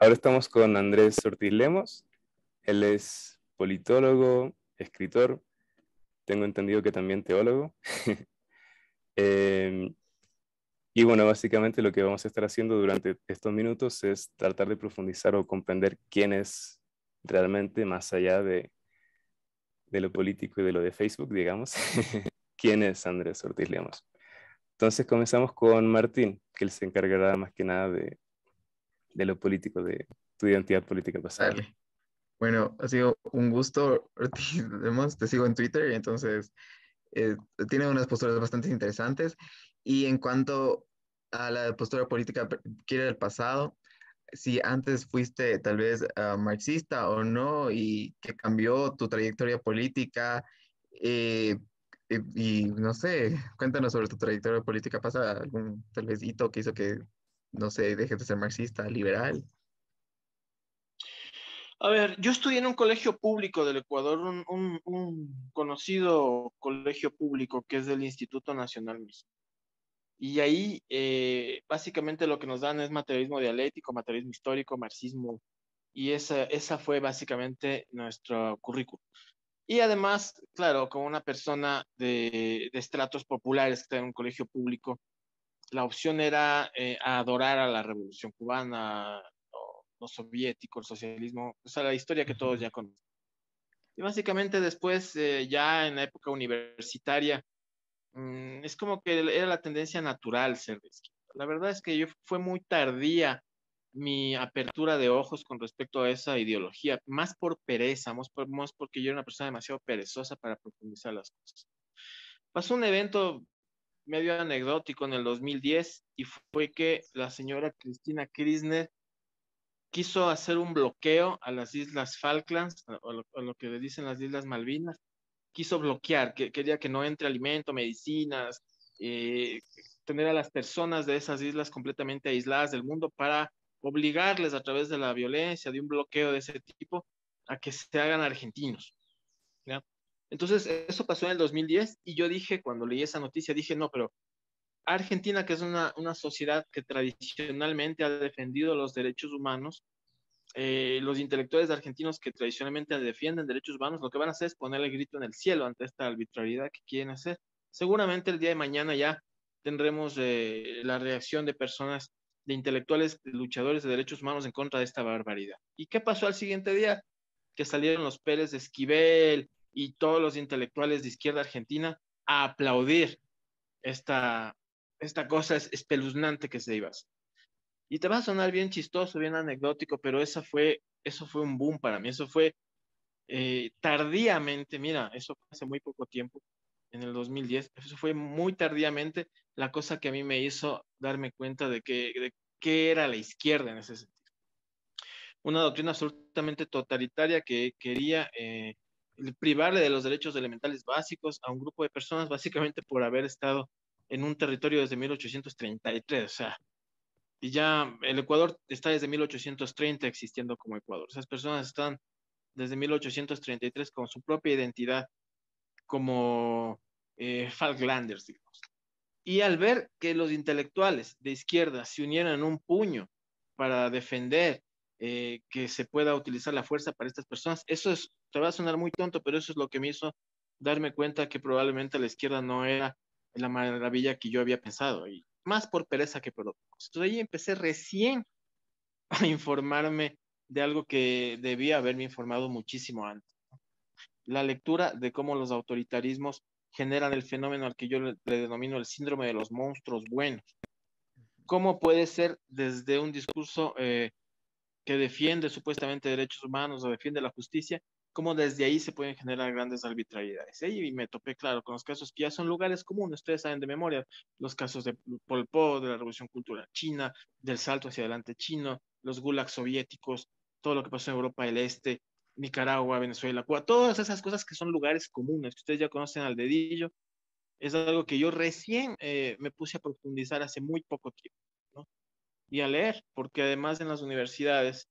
ahora estamos con Andrés Ortiz Lemos. Él es politólogo, escritor, tengo entendido que también teólogo. Em, y bueno, básicamente lo que vamos a estar haciendo durante estos minutos es tratar de profundizar o comprender quién es realmente más allá de, de lo político y de lo de Facebook, digamos, quién es Andrés Ortiz Lemos. Entonces comenzamos con Martín, que él se encargará más que nada de, de lo político, de tu identidad política pasada. Bueno, ha sido un gusto, Ortiz Lemos, te sigo en Twitter y entonces eh, tiene unas posturas bastante interesantes. Y en cuanto a la postura política quiere el pasado, si antes fuiste tal vez ah, marxista o no y que cambió tu trayectoria política eh, eh, y no sé, cuéntanos sobre tu trayectoria política, ¿pasa algún tal vez hito que hizo que, no sé, dejes de ser marxista, liberal? A ver, yo estudié en un colegio público del Ecuador, un, conocido colegio público que es del Instituto Nacional Mismo. Y ahí eh, básicamente lo que nos dan es materialismo dialéctico, materialismo histórico, marxismo, y esa, esa fue básicamente nuestro currículum. Y además, claro, como una persona de, de estratos populares que está en un colegio público, la opción era eh, adorar a la revolución cubana, lo, lo, soviético, el socialismo, o sea, la historia que todos ya conocen. Y básicamente después, eh, ya en la época universitaria, mmm, es como que era la tendencia natural ser de izquierda. La verdad es que yo fue muy tardía mi apertura de ojos con respecto a esa ideología, más por pereza, más, por, más porque yo era una persona demasiado perezosa para profundizar las cosas. Pasó un evento medio anecdótico en el 2010 y fue que la señora Cristina Kirchner quiso hacer un bloqueo a las Islas Falklands, o lo que le dicen las Islas Malvinas, quiso bloquear, que quería que no entre alimento, medicinas, eh, tener a las personas de esas islas completamente aisladas del mundo para obligarles a través de la violencia, de un bloqueo de ese tipo, a que se hagan argentinos. Entonces, eso pasó en el 2010 y yo dije, cuando leí esa noticia, dije, no, pero Argentina, que es una, una sociedad que tradicionalmente ha defendido los derechos humanos, eh, los intelectuales argentinos que tradicionalmente defienden derechos humanos, lo que van a hacer es ponerle el grito en el cielo ante esta arbitrariedad que quieren hacer. Seguramente el día de mañana ya tendremos eh, la reacción de personas de intelectuales de luchadores de derechos humanos en contra de esta barbaridad. ¿Y qué pasó al siguiente día? Que salieron los Pérez de Esquivel y todos los intelectuales de izquierda argentina a aplaudir esta, esta cosa espeluznante que se iba a hacer. Y te va a sonar bien chistoso, bien anecdótico, pero esa fue, eso fue un boom para mí. Eso fue eh, tardíamente, mira, eso fue hace muy poco tiempo, en el 2010. Eso fue muy tardíamente la cosa que a mí me hizo darme cuenta de que, de qué era la izquierda en ese sentido. Una doctrina absolutamente totalitaria que quería eh, privarle de los derechos elementales básicos a un grupo de personas, básicamente por haber estado en un territorio desde 1833. O sea, y ya el Ecuador está desde 1830 existiendo como Ecuador. Esas personas están desde 1833 con su propia identidad como eh, Falklanders, digamos. Y al ver que los intelectuales de izquierda se unieran en un puño para defender eh, que se pueda utilizar la fuerza para estas personas, eso es, te va a sonar muy tonto, pero eso es lo que me hizo darme cuenta que probablemente la izquierda no era la maravilla que yo había pensado, y más por pereza que por otra cosa. Ahí empecé recién a informarme de algo que debía haberme informado muchísimo antes la lectura de cómo los autoritarismos generan el fenómeno al que yo le, le, denomino el síndrome de los monstruos buenos. ¿Cómo puede ser desde un discurso eh, que defiende supuestamente derechos humanos o defiende la justicia, cómo desde ahí se pueden generar grandes arbitrariedades? Y me topé, claro, con los casos que ya son lugares comunes, ustedes saben de memoria, los casos de Pol Pot, de la Revolución Cultural China, del salto hacia adelante chino, los gulags soviéticos, todo lo que pasó en Europa del Este, Nicaragua, Venezuela, Cuba, todas esas cosas que son lugares comunes, que ustedes ya conocen al dedillo, es algo que yo recién eh, me puse a profundizar hace muy poco tiempo. Y a leer, porque además en las universidades,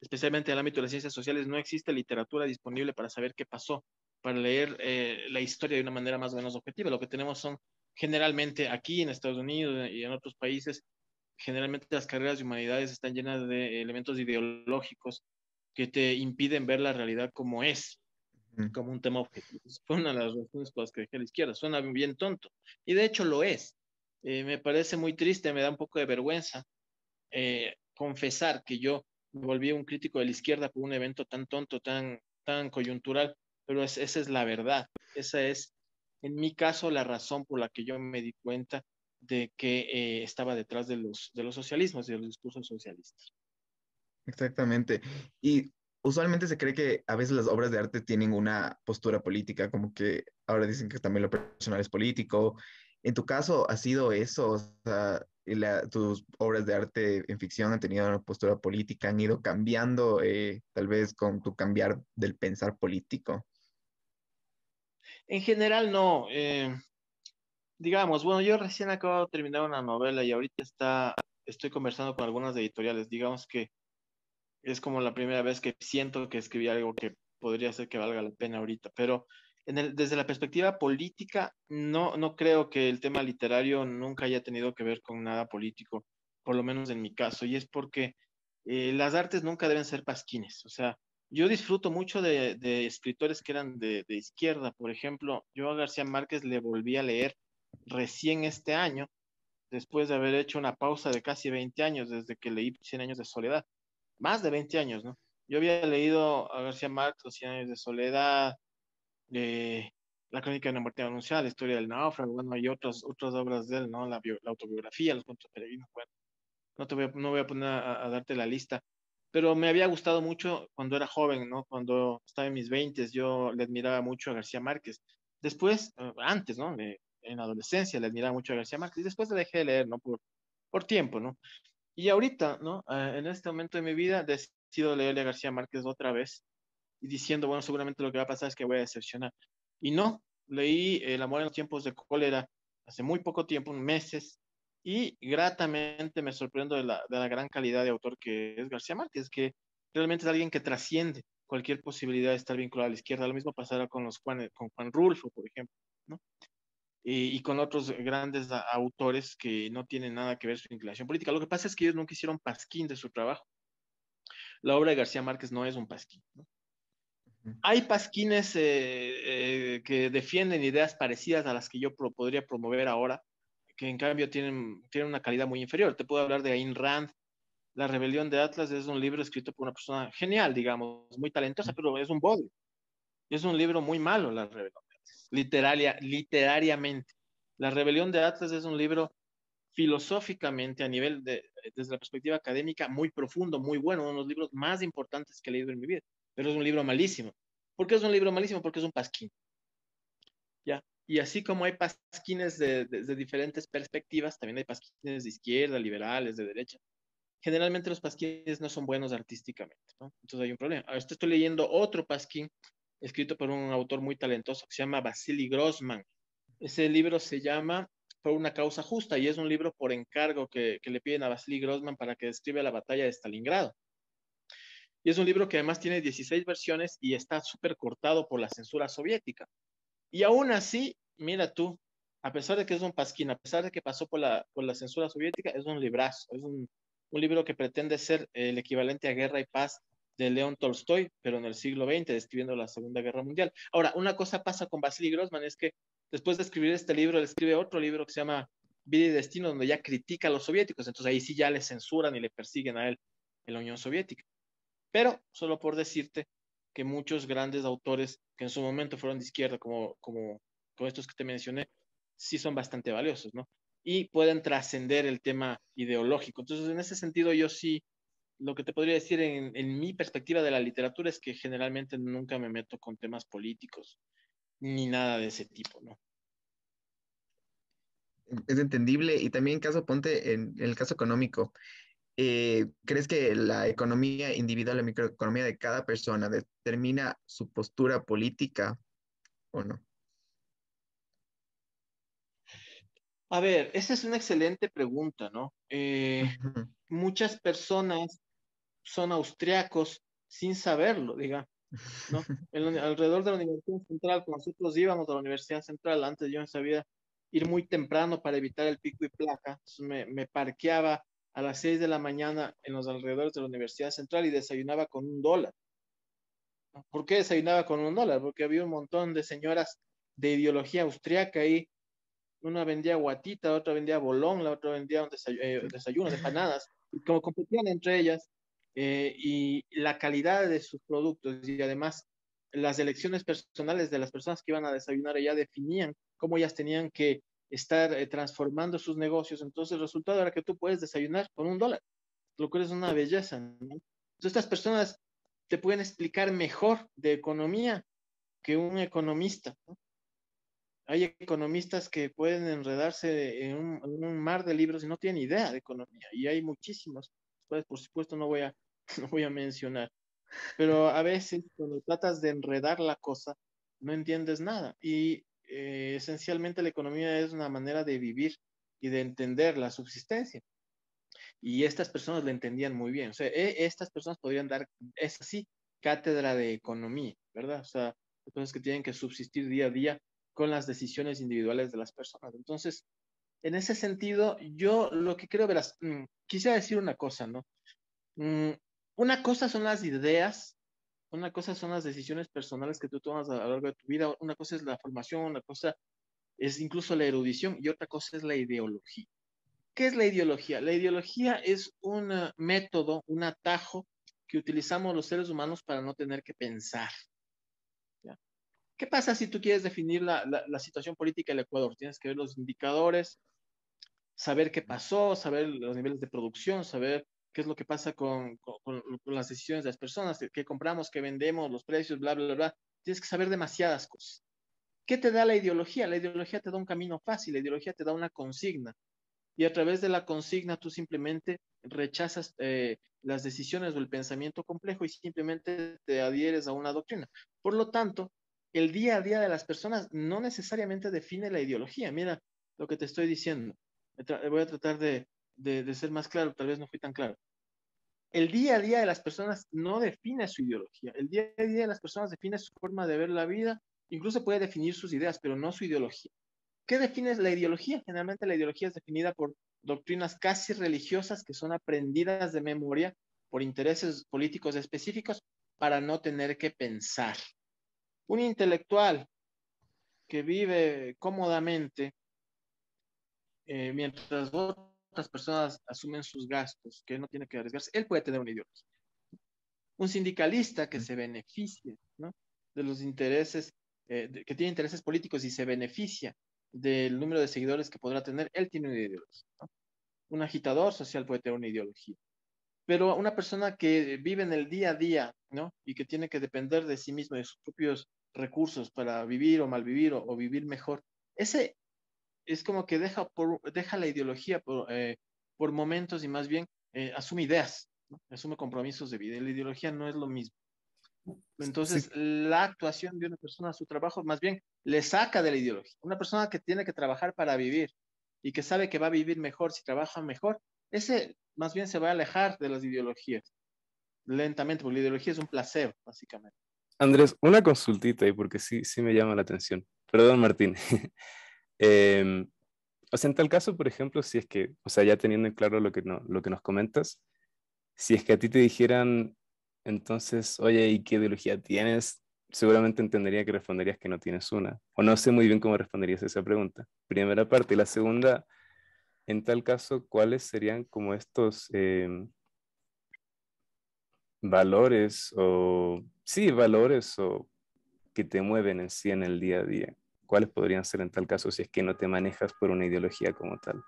especialmente en el ámbito de las ciencias sociales, no existe literatura disponible para saber qué pasó, para leer eh, la historia de una manera más o menos objetiva. Lo que tenemos son generalmente aquí en Estados Unidos y en otros países generalmente las carreras de humanidades están llenas de elementos ideológicos que te impiden ver la realidad como es, como un tema objetivo. Fue una de las razones por las que dejé a la izquierda. Suena bien tonto. Y de hecho lo es. Eh, me parece muy triste, me da un poco de vergüenza eh, confesar que yo me volví un crítico de la izquierda por un evento tan tonto, tan, tan coyuntural, pero esa es la verdad. Esa es, en mi caso, la razón por la que yo me di cuenta de que eh, estaba detrás de los, de los socialismos y de los discursos socialistas. Exactamente. Y usualmente se cree que a veces las obras de arte tienen una postura política, como que ahora dicen que también lo personal es político. En tu caso, ¿ha sido eso? O sea, tus obras de arte en ficción han tenido una postura política, han ido cambiando eh, tal vez con tu cambiar del pensar político. En general, no. Eh, digamos, bueno, yo recién acabo de terminar una novela y ahorita está, estoy conversando con algunas editoriales. Digamos que es como la primera vez que siento que escribí algo que podría ser que valga la pena ahorita, pero desde la perspectiva política, no, no creo que el tema literario nunca haya tenido que ver con nada político, por lo menos en mi caso, y es porque eh, las artes nunca deben ser pasquines, o sea, yo disfruto mucho de, escritores que eran de, de, izquierda, por ejemplo, yo a García Márquez le volví a leer recién este año, después de haber hecho una pausa de casi 20 años desde que leí Cien años de soledad, más de 20 años, ¿no? Yo había leído a García Márquez, Los Cien años de soledad, eh, La crónica de una muerte anunciada, La historia del náufrago, bueno, hay otras, otras obras de él, ¿no? La, autobiografía, Los cuentos peregrinos, bueno, no, te voy a, no voy a poner a, darte la lista, pero me había gustado mucho cuando era joven, ¿no? Cuando estaba en mis 20, yo le admiraba mucho a García Márquez. Después, eh, antes, ¿no? en adolescencia le admiraba mucho a García Márquez y después le dejé de leer, ¿no? Por, por tiempo, ¿no? Y ahorita, ¿no? Ah, en este momento de mi vida decido leerle a García Márquez otra vez y diciendo, bueno, seguramente lo que va a pasar es que voy a decepcionar. Y no, leí El amor en los tiempos de cólera hace muy poco tiempo, meses, y gratamente me sorprendo de la, de la gran calidad de autor que es García Márquez, que realmente es alguien que trasciende cualquier posibilidad de estar vinculado a la izquierda. Lo mismo pasará con, los Juan, con Juan Rulfo, por ejemplo, ¿no? y con otros grandes autores que no tienen nada que ver su inclinación política. Lo que pasa es que ellos nunca hicieron pasquín de su trabajo. La obra de García Márquez no es un pasquín. Hay pasquines eh, eh, que defienden ideas parecidas a las que yo podría promover ahora, que en cambio tienen, tienen una calidad muy inferior. Te puedo hablar de Ayn Rand. La rebelión de Atlas es un libro escrito por una persona genial, digamos, muy talentosa, pero es un bodrio. Es un libro muy malo, La rebelión literaria, literariamente. La rebelión de Atlas es un libro filosóficamente a nivel de, desde la perspectiva académica, muy profundo, muy bueno, uno de los libros más importantes que he leído en mi vida, pero es un libro malísimo. ¿Por qué es un libro malísimo? Porque es un pasquín. ¿Ya? Y así como hay pasquines de, diferentes perspectivas, también hay pasquines de izquierda, liberales, de derecha. Generalmente los pasquines no son buenos artísticamente, ¿no? Entonces hay un problema. Ahora estoy leyendo otro pasquín escrito por un autor muy talentoso que se llama Vasily Grossman. Ese libro se llama Por una causa justa y es un libro por encargo que, le piden a Vasily Grossman para que describa la batalla de Stalingrado. Y es un libro que además tiene 16 versiones y está súper cortado por la censura soviética. Y aún así, mira tú, a pesar de que es un pasquín, a pesar de que pasó por la, por la censura soviética, es un librazo, es un, un libro que pretende ser el equivalente a Guerra y Paz de León Tolstoy, pero en el siglo XX, describiendo la Segunda Guerra Mundial. Ahora, una cosa pasa con Vasily Grossman, es que después de escribir este libro, él escribe otro libro que se llama Vida y Destino, donde ya critica a los soviéticos, entonces ahí sí ya le censuran y le persiguen a él en la Unión Soviética. Pero, solo por decirte que muchos grandes autores que en su momento fueron de izquierda, como, como, como estos que te mencioné, sí son bastante valiosos, ¿no? Y pueden trascender el tema ideológico. Entonces, en ese sentido, yo sí lo que te podría decir en, mi perspectiva de la literatura es que generalmente nunca me meto con temas políticos ni nada de ese tipo, ¿no? Es entendible y también en caso, ponte en, el caso económico, eh, ¿crees que la economía individual, la microeconomía de cada persona determina su postura política o no? A ver, esa es una excelente pregunta, ¿no? Eh, muchas personas son austriacos sin saberlo, diga, ¿no? alrededor de la Universidad Central, cuando nosotros íbamos a la Universidad Central, antes yo no sabía ir muy temprano para evitar el pico y placa, me, me parqueaba a las 6 de la mañana en los alrededores de la Universidad Central y desayunaba con un dólar. ¿Por qué desayunaba con un dólar? Porque había un montón de señoras de ideología austriaca ahí. Una vendía guatita, otra vendía bolón, la otra vendía un eh, desayuno, de empanadas. Y como competían entre ellas eh, y la calidad de sus productos y además las elecciones personales de las personas que iban a desayunar ya definían cómo ellas tenían que estar eh, transformando sus negocios. Entonces el resultado era que tú puedes desayunar con un dólar, lo cual es una belleza. Entonces estas personas te pueden explicar mejor de economía que un economista. Hay economistas que pueden enredarse en un, mar de libros y no tienen idea de economía. Y hay muchísimos. Pues, por supuesto, no voy, a, no voy a mencionar. Pero a veces, cuando tratas de enredar la cosa, no entiendes nada. Y eh, esencialmente la economía es una manera de vivir y de entender la subsistencia. Y estas personas lo entendían muy bien. O sea, e, estas personas podrían dar, es así, cátedra de economía, ¿verdad? O sea, personas que tienen que subsistir día a día con las decisiones individuales de las personas. Entonces, en ese sentido, yo lo que creo, verás, mm, quisiera decir una cosa, ¿no? Mm, una cosa son las ideas, una cosa son las decisiones personales que tú tomas a lo largo de tu vida, una cosa es la formación, una cosa es incluso la erudición y otra cosa es la ideología. ¿Qué es la ideología? La ideología es un eh, método, un atajo que utilizamos los seres humanos para no tener que pensar. ¿Qué pasa si tú quieres definir la, situación política del Ecuador? Tienes que ver los indicadores, saber qué pasó, saber los niveles de producción, saber qué es lo que pasa con, con, las decisiones de las personas, qué compramos, qué vendemos, los precios, bla, bla, bla. Tienes que saber demasiadas cosas. ¿Qué te da la ideología? La ideología te da un camino fácil, la ideología te da una consigna y a través de la consigna tú simplemente rechazas eh, las decisiones o el pensamiento complejo y simplemente te adhieres a una doctrina. Por lo tanto, el día a día de las personas no necesariamente define la ideología. Mira lo que te estoy diciendo. Voy a tratar de, de ser más claro, tal vez no fui tan claro. El día a día de las personas no define su ideología. El día a día de las personas define su forma de ver la vida, incluso puede definir sus ideas, pero no su ideología. ¿Qué define la ideología? Generalmente la ideología es definida por doctrinas casi religiosas que son aprendidas de memoria por intereses políticos específicos para no tener que pensar. Un intelectual que vive cómodamente eh, mientras otras personas asumen sus gastos, que no tiene que arriesgarse, él puede tener una ideología. Un sindicalista que se beneficia de los intereses, eh, que tiene intereses políticos y se beneficia del número de seguidores que podrá tener, él tiene una ideología. Un agitador social puede tener una ideología. Pero una persona que vive en el día a día, ¿no? Y que tiene que depender de sí mismo, de sus propios recursos para vivir o malvivir o, o vivir mejor, ese es como que deja, por, deja la ideología por, eh, por momentos y más bien eh, asume ideas, asume compromisos de vida. La ideología no es lo mismo. Entonces, la actuación de una persona a su trabajo más bien le saca de la ideología. Una persona que tiene que trabajar para vivir y que sabe que va a vivir mejor si trabaja mejor, ese más bien se va a alejar de las ideologías lentamente, porque la ideología es un placer, básicamente. Andrés, una consultita y porque sí, sí me llama la atención. Perdón, Martín. Em, o sea, en tal caso, por ejemplo, si es que, o sea, ya teniendo en claro lo que, no, lo que nos comentas, si es que a ti te dijeran, entonces, oye, ¿y qué ideología tienes? Seguramente entendería que responderías que no tienes una. O no sé muy bien cómo responderías esa pregunta. Primera parte. Y la segunda, en tal caso, ¿cuáles serían como estos em, valores o, sí, valores o que te mueven en sí en el día a día? ¿Cuáles podrían ser en tal caso si es que no te manejas por una ideología como tal?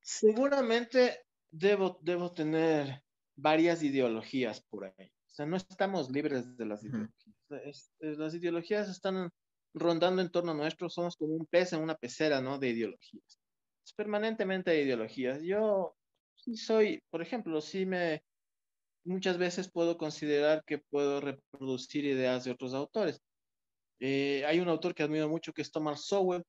Seguramente debo, debo tener varias ideologías por ahí. O sea, no estamos libres de las ideologías. las ideologías están rondando en torno a nuestro, somos como un pez en una pecera, ¿no? De ideologías. Es permanentemente hay ideologías. Yo sí soy, por ejemplo, sí me, muchas veces puedo considerar que puedo reproducir ideas de otros autores. Eh, hay un autor que admiro mucho que es Thomas Sowell,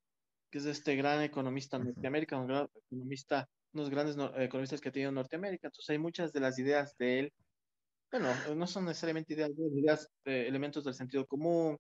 que es este gran economista norteamericano, un gran economista unos grandes economistas que ha tenido Norteamérica. Entonces hay muchas de las ideas de él, bueno, no son necesariamente ideas, ideas eh, elementos del sentido común,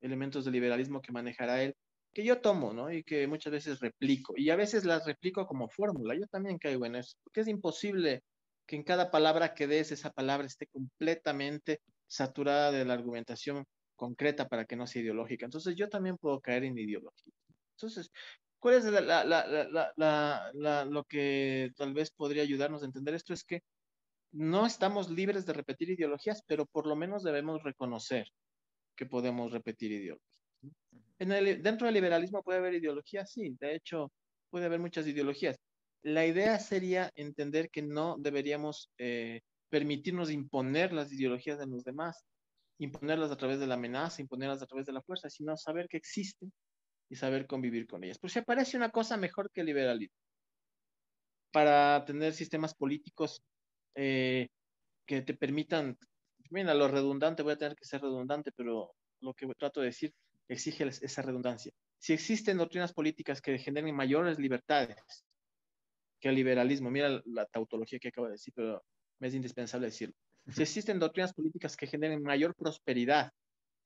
elementos del liberalismo que manejará él, que yo tomo, ¿no? Y que muchas veces replico. Y a veces las replico como fórmula. Yo también caigo en eso, porque es imposible que en cada palabra que des esa palabra esté completamente saturada de la argumentación concreta para que no sea ideológica. Entonces yo también puedo caer en ideología. Entonces, ¿cuál es lo que tal vez podría ayudarnos a entender esto? Es que no estamos libres de repetir ideologías, pero por lo menos debemos reconocer que podemos repetir ideologías. En el, dentro del liberalismo puede haber ideologías, sí, de hecho puede haber muchas ideologías. La idea sería entender que no deberíamos eh, permitirnos imponer las ideologías de los demás, imponerlas a través de la amenaza, imponerlas a través de la fuerza, sino saber que existen y saber convivir con ellas. Por si aparece una cosa mejor que el liberalismo, para tener sistemas políticos eh, que te permitan, mira, lo redundante, voy a tener que ser redundante, pero lo que trato de decir exige esa redundancia. Si existen doctrinas políticas que generen mayores libertades que el liberalismo, mira la tautología que acabo de decir, pero me es indispensable decirlo. Si existen doctrinas políticas que generen mayor prosperidad,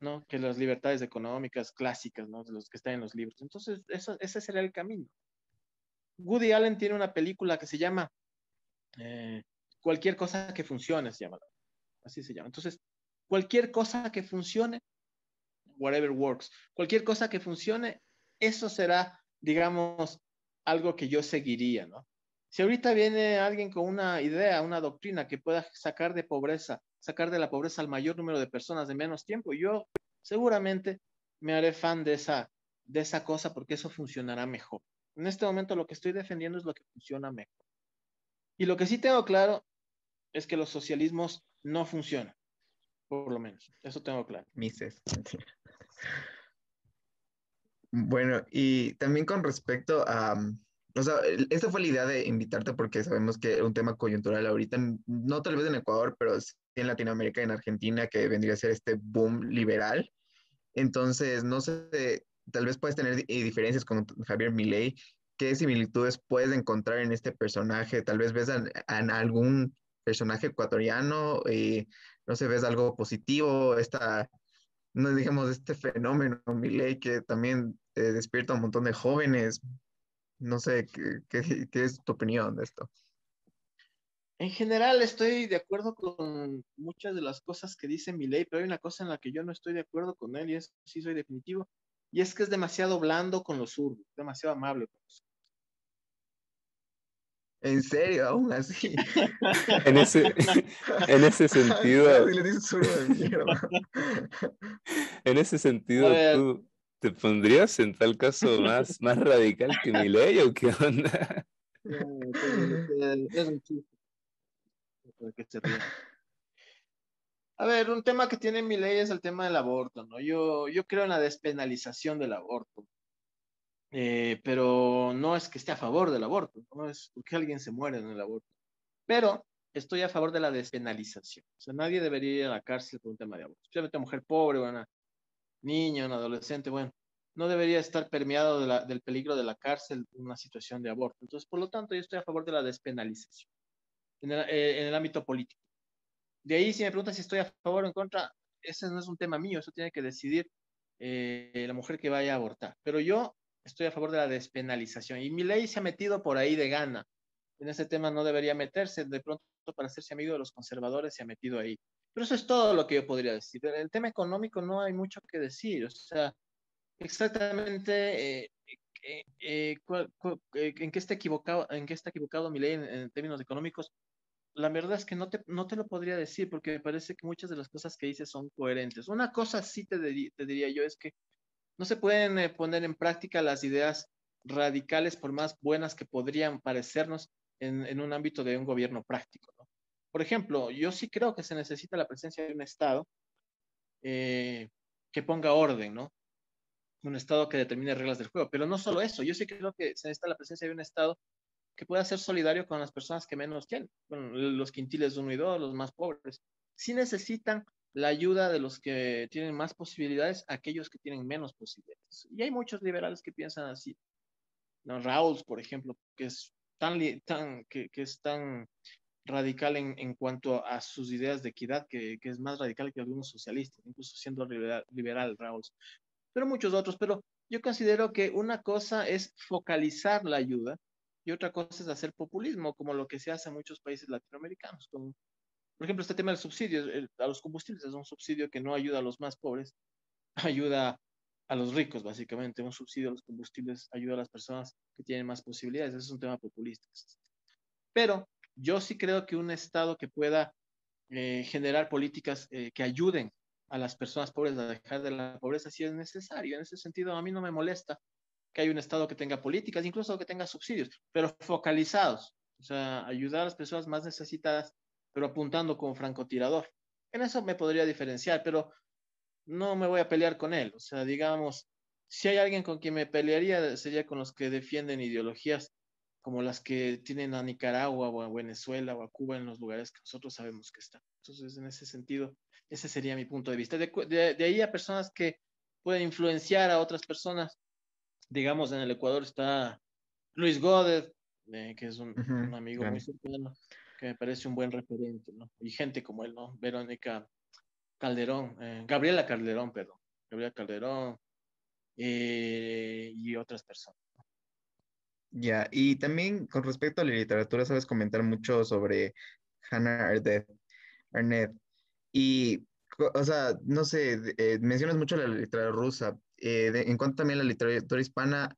¿no? Que las libertades económicas clásicas, ¿no? De los que están en los libros. Entonces, eso, ese sería el camino. Woody Allen tiene una película que se llama eh, Cualquier cosa que funcione, se llama. Así se llama. Entonces, cualquier cosa que funcione whatever works. Cualquier cosa que funcione, eso será, digamos, algo que yo seguiría, ¿no? Si ahorita viene alguien con una idea, una doctrina que pueda sacar de pobreza, sacar de la pobreza al mayor número de personas en menos tiempo, yo seguramente me haré fan de esa, de esa cosa porque eso funcionará mejor. En este momento lo que estoy defendiendo es lo que funciona mejor. Y lo que sí tengo claro es que los socialismos no funcionan, por lo menos. Eso tengo claro. Mises. Bueno, y también con respecto a, o sea, esta fue la idea de invitarte porque sabemos que es un tema coyuntural ahorita, no tal vez en Ecuador, pero sí en Latinoamérica, en Argentina, que vendría a ser este boom liberal. Entonces, no sé, tal vez puedes tener diferencias con Javier Milei. ¿Qué similitudes puedes encontrar en este personaje? Tal vez ves en algún personaje ecuatoriano, y eh, no sé, ves algo positivo, esta no digamos este fenómeno, mi ley, que también eh, despierta un montón de jóvenes. No sé, ¿qué, es tu opinión de esto? En general estoy de acuerdo con muchas de las cosas que dice mi ley, pero hay una cosa en la que yo no estoy de acuerdo con él y es sí soy definitivo, y es que es demasiado blando con los zurdos, demasiado amable con los en serio, aún así. en, ese, en ese sentido. en ese sentido, ¿tú te pondrías en tal caso más, más radical que mi ley o qué onda? A ver, un tema que tiene mi ley es el tema del aborto, ¿no? Yo, yo creo en la despenalización del aborto. Eh, pero no es que esté a favor del aborto, no es porque alguien se muere en el aborto, pero estoy a favor de la despenalización. O sea, nadie debería ir a la cárcel por un tema de aborto, especialmente una mujer pobre, una niña, un adolescente, bueno, no debería estar permeado del peligro de la cárcel en una situación de aborto. Entonces, por lo tanto, yo estoy a favor de la despenalización en el, eh, ámbito político. De ahí, si me preguntan si estoy a favor o en contra, ese no es un tema mío, eso tiene que decidir eh, la mujer que vaya a abortar. Pero yo estoy a favor de la despenalización. Y mi ley se ha metido por ahí de gana. En ese tema no debería meterse. De pronto, para hacerse amigo de los conservadores, se ha metido ahí. Pero eso es todo lo que yo podría decir. El tema económico no hay mucho que decir. O sea, exactamente eh, eh, eh, en qué está equivocado, en qué está equivocado mi ley en, términos económicos. La verdad es que no te, no te lo podría decir porque me parece que muchas de las cosas que dice son coherentes. Una cosa sí te, te diría yo es que no se pueden eh, poner en práctica las ideas radicales, por más buenas que podrían parecernos en, un ámbito de un gobierno práctico. Por ejemplo, yo sí creo que se necesita la presencia de un Estado eh, que ponga orden, ¿no? Un Estado que determine reglas del juego. Pero no solo eso, yo sí creo que se necesita la presencia de un Estado que pueda ser solidario con las personas que menos tienen, los quintiles 1 y 2, los más pobres. Sí necesitan la ayuda de los que tienen más posibilidades a aquellos que tienen menos posibilidades. Y hay muchos liberales que piensan así. ¿no? Rawls, por ejemplo, que es tan, tan, que, es tan radical en, en, cuanto a sus ideas de equidad, que, que, es más radical que algunos socialistas, incluso siendo liberal, liberal Rawls. Pero muchos otros. Pero yo considero que una cosa es focalizar la ayuda y otra cosa es hacer populismo, como lo que se hace en muchos países latinoamericanos. Como, por ejemplo, este tema del subsidio a los combustibles es un subsidio que no ayuda a los más pobres, ayuda a los ricos, básicamente. Un subsidio a los combustibles ayuda a las personas que tienen más posibilidades. Ese es un tema populista. Pero yo sí creo que un Estado que pueda eh, generar políticas eh, que ayuden a las personas pobres a dejar de la pobreza sí es necesario. En ese sentido, a mí no me molesta que haya un Estado que tenga políticas, incluso que tenga subsidios, pero focalizados. O sea, ayudar a las personas más necesitadas, pero apuntando como francotirador. En eso me podría diferenciar, pero no me voy a pelear con él. O sea, digamos, si hay alguien con quien me pelearía, sería con los que defienden ideologías como las que tienen a Nicaragua o a Venezuela o a Cuba en los lugares que nosotros sabemos que están. Entonces, en ese sentido, ese sería mi punto de vista. De, ahí a personas que pueden influenciar a otras personas, digamos, en el Ecuador está Luis Godet, eh, que es un, amigo muy cercano, que me parece un buen referente, ¿no? Y gente como él, ¿no? Verónica Calderón, eh, Gabriela Calderón, perdón, Gabriela Calderón eh, y otras personas. Ya, y también con respecto a la literatura, sabes comentar mucho sobre Hannah Arendt. Y, o sea, no sé, eh, mencionas mucho la literatura rusa. en cuanto también a la literatura hispana,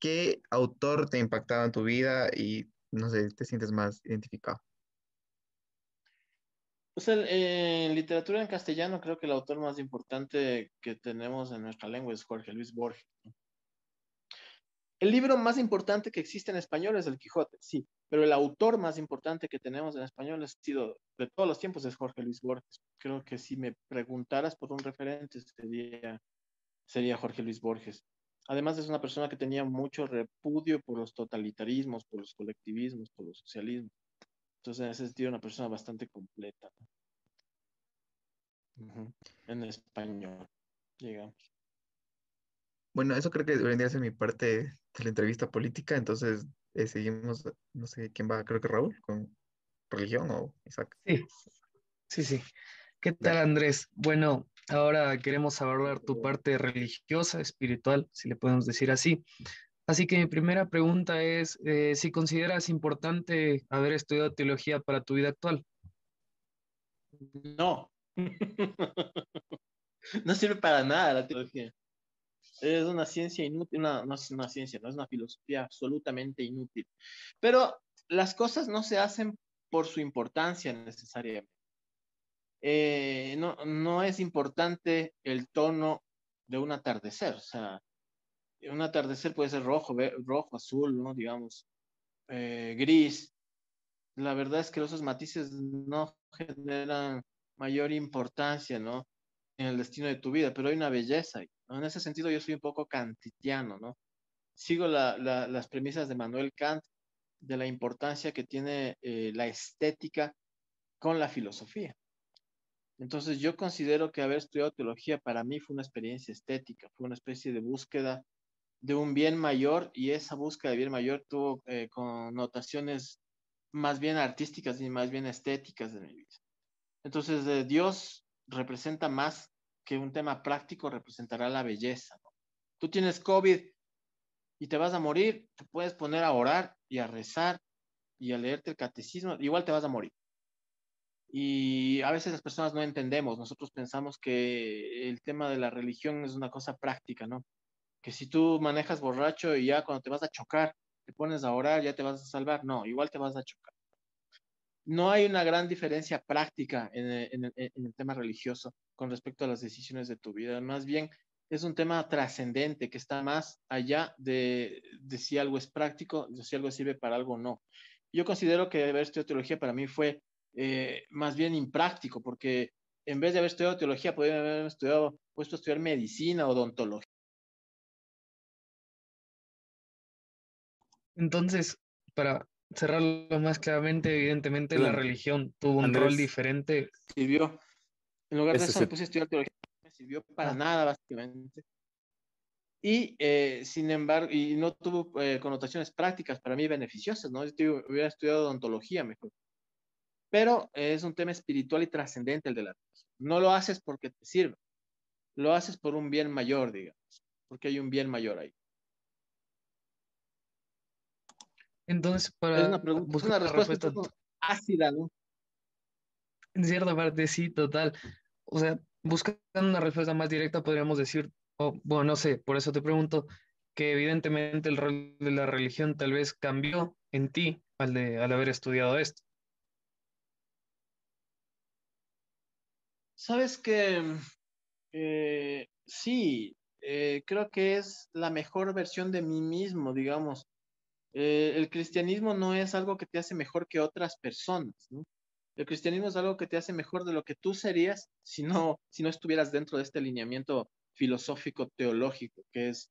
¿qué autor te ha impactado en tu vida y, no sé, te sientes más identificado? Pues en literatura en castellano creo que el autor más importante que tenemos en nuestra lengua es Jorge Luis Borges. El libro más importante que existe en español es El Quijote, sí, pero el autor más importante que tenemos en español ha sido de todos los tiempos es Jorge Luis Borges. Creo que si me preguntaras por un referente sería, sería Jorge Luis Borges. Además es una persona que tenía mucho repudio por los totalitarismos, por los colectivismos, por los socialismos. Entonces, en ese sentido, una persona bastante completa. En español, digamos. Bueno, eso creo que debería ser mi parte de la entrevista política. Entonces, eh, seguimos, no sé quién va, creo que Raúl, con religión o Isaac. Sí, sí, sí. ¿Qué tal, Andrés? Bueno, ahora queremos hablar tu parte religiosa, espiritual, si le podemos decir así. Así que mi primera pregunta es eh, si consideras importante haber estudiado teología para tu vida actual. No. no sirve para nada la teología. Es una ciencia inútil, no es una ciencia, no es una filosofía absolutamente inútil. Pero las cosas no se hacen por su importancia necesariamente. Eh, no, no es importante el tono de un atardecer, o sea, un atardecer puede ser rojo, rojo, azul, ¿no? Digamos, eh, gris. La verdad es que esos matices no generan mayor importancia, ¿no? En el destino de tu vida, pero hay una belleza. En ese sentido, yo soy un poco kantiano, ¿no? Sigo las premisas de Manuel Kant de la importancia que tiene eh, la estética con la filosofía. Entonces, yo considero que haber estudiado teología para mí fue una experiencia estética, fue una especie de búsqueda de un bien mayor y esa búsqueda de bien mayor tuvo eh, connotaciones más bien artísticas y más bien estéticas de mi vida. Entonces, eh, Dios representa más que un tema práctico, representará la belleza. Tú tienes COVID y te vas a morir, te puedes poner a orar y a rezar y a leerte el catecismo, igual te vas a morir. Y a veces las personas no entendemos, nosotros pensamos que el tema de la religión es una cosa práctica, ¿no? que si tú manejas borracho y ya cuando te vas a chocar, te pones a orar, ya te vas a salvar. No, igual te vas a chocar. No hay una gran diferencia práctica en, el tema religioso con respecto a las decisiones de tu vida. Más bien es un tema trascendente que está más allá de, si algo es práctico, de si algo sirve para algo o no. Yo considero que haber estudiado teología para mí fue eh, más bien impráctico, porque en vez de haber estudiado teología, podría haber estudiado, puesto a estudiar medicina, odontología Entonces, para cerrarlo más claramente, evidentemente la religión tuvo un rol diferente. Sirvió. En lugar de eso, me puse a estudiar teología, me sirvió para ah. nada, básicamente. Y, eh, sin embargo, y no tuvo eh, connotaciones prácticas para mí beneficiosas, ¿no? Yo hubiera estudiado odontología mejor. Pero es un tema espiritual y trascendente el de la religión. No lo haces porque te sirve, lo haces por un bien mayor, digamos. porque hay un bien mayor ahí. Entonces, para es una, pregunta, una respuesta, ácida, ¿no? En cierta parte, sí, total. O sea, buscando una respuesta más directa, podríamos decir, bueno, no sé, por eso te pregunto, que evidentemente el rol de la religión tal vez cambió en ti al, de, al haber estudiado esto. Sabes que eh, sí, eh, creo que es la mejor versión de mí mismo, digamos. Eh, el cristianismo no es algo que te hace mejor que otras personas. El cristianismo es algo que te hace mejor de lo que tú serías si no, si no estuvieras dentro de este alineamiento filosófico teológico que es,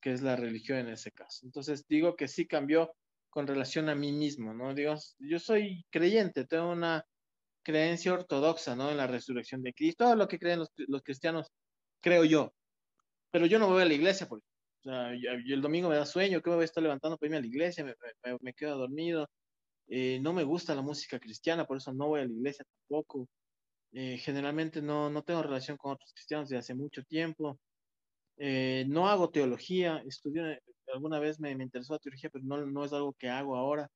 que es la religión en ese caso. Entonces digo que sí cambió con relación a mí mismo, ¿no? Digo, yo soy creyente, tengo una creencia ortodoxa, ¿no? En la resurrección de Cristo, todo lo que creen los, los cristianos, creo yo. Pero yo no voy a la iglesia, o el domingo me da sueño, que me voy a estar levantando para irme a la iglesia, me, quedo dormido. Eh, no me gusta la música cristiana, por eso no voy a la iglesia tampoco. Eh, generalmente no, no tengo relación con otros cristianos desde hace mucho tiempo. Eh, no hago teología, estudié, alguna vez me, me, interesó la teología, pero no, no es algo que hago ahora.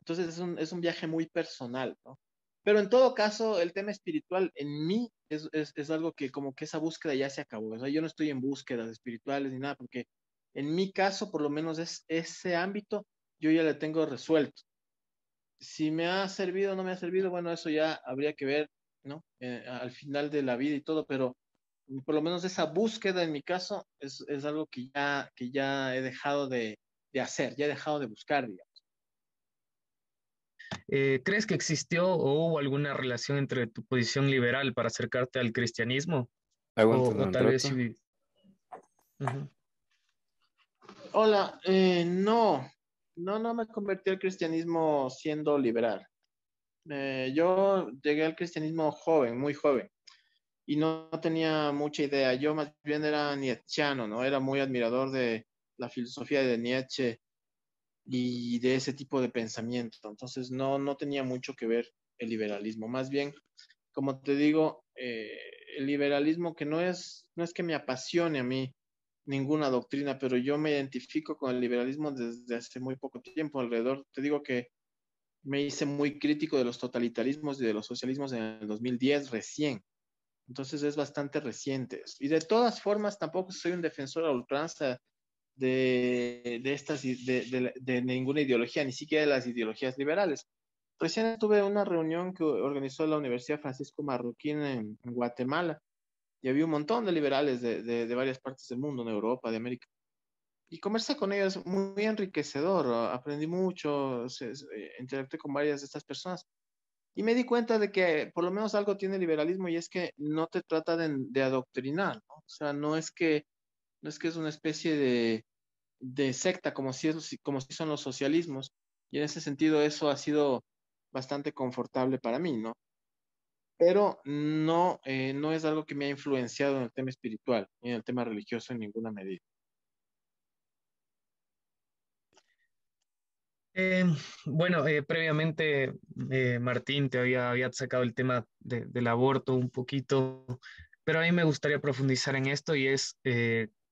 Entonces es un, es un viaje muy personal, ¿no? Pero en todo caso, el tema espiritual en mí es, es, es, algo que como que esa búsqueda ya se acabó. O sea, yo no estoy en búsquedas espirituales ni nada, porque en mi caso, por lo menos es ese ámbito, yo ya le tengo resuelto. Si me ha servido o no me ha servido, bueno, eso ya habría que ver, ¿no? Eh, al final de la vida y todo, pero por lo menos esa búsqueda en mi caso es, es algo que ya, que ya he dejado de, de hacer, ya he dejado de buscar, digamos. Eh, ¿Crees que existió o hubo alguna relación entre tu posición liberal para acercarte al cristianismo? O, tal vez Hola, eh, no, no, no me convertí al cristianismo siendo liberal. Eh, yo llegué al cristianismo joven, muy joven, y no, tenía mucha idea. Yo más bien era nietzscheano, ¿no? Era muy admirador de la filosofía de Nietzsche y de ese tipo de pensamiento. Entonces no, no tenía mucho que ver el liberalismo. Más bien, como te digo, eh, el liberalismo que no es, no es que me apasione a mí ninguna doctrina, pero yo me identifico con el liberalismo desde hace muy poco tiempo alrededor. Te digo que me hice muy crítico de los totalitarismos y de los socialismos en el 2010 recién. Entonces es bastante reciente. Y de todas formas, tampoco soy un defensor a ultranza de, de estas, de, de, ninguna ideología, ni siquiera de las ideologías liberales. Recién tuve una reunión que organizó la Universidad Francisco Marroquín en Guatemala y había un montón de liberales de, varias partes del mundo, en Europa, de América. Y conversé con ellos muy enriquecedor, aprendí mucho, se, interactué con varias de estas personas. Y me di cuenta de que por lo menos algo tiene liberalismo y es que no te trata de, de adoctrinar, ¿no? O sea, no es que, no es que es una especie de, de secta como si, como si son los socialismos. Y en ese sentido eso ha sido bastante confortable para mí, ¿no? Pero no, eh, no es algo que me ha influenciado en el tema espiritual ni en el tema religioso en ninguna medida. Eh, bueno, eh, previamente Martín te había, había, sacado el tema de, del aborto un poquito, pero a mí me gustaría profundizar en esto y es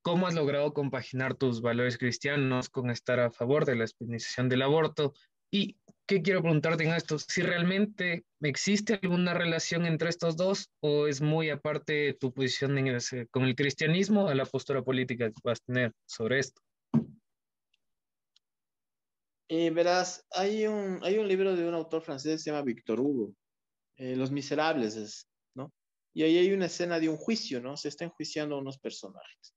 ¿Cómo has logrado compaginar tus valores cristianos con estar a favor de la especialización del aborto? Y qué quiero preguntarte en esto, si realmente existe alguna relación entre estos dos o es muy aparte tu posición en con el cristianismo a la postura política que vas a tener sobre esto. Eh, verás, hay un, hay un libro de un autor francés que se llama Victor Hugo, eh, Los Miserables, ¿no? Y ahí hay una escena de un juicio, ¿no? Se está enjuiciando a unos personajes.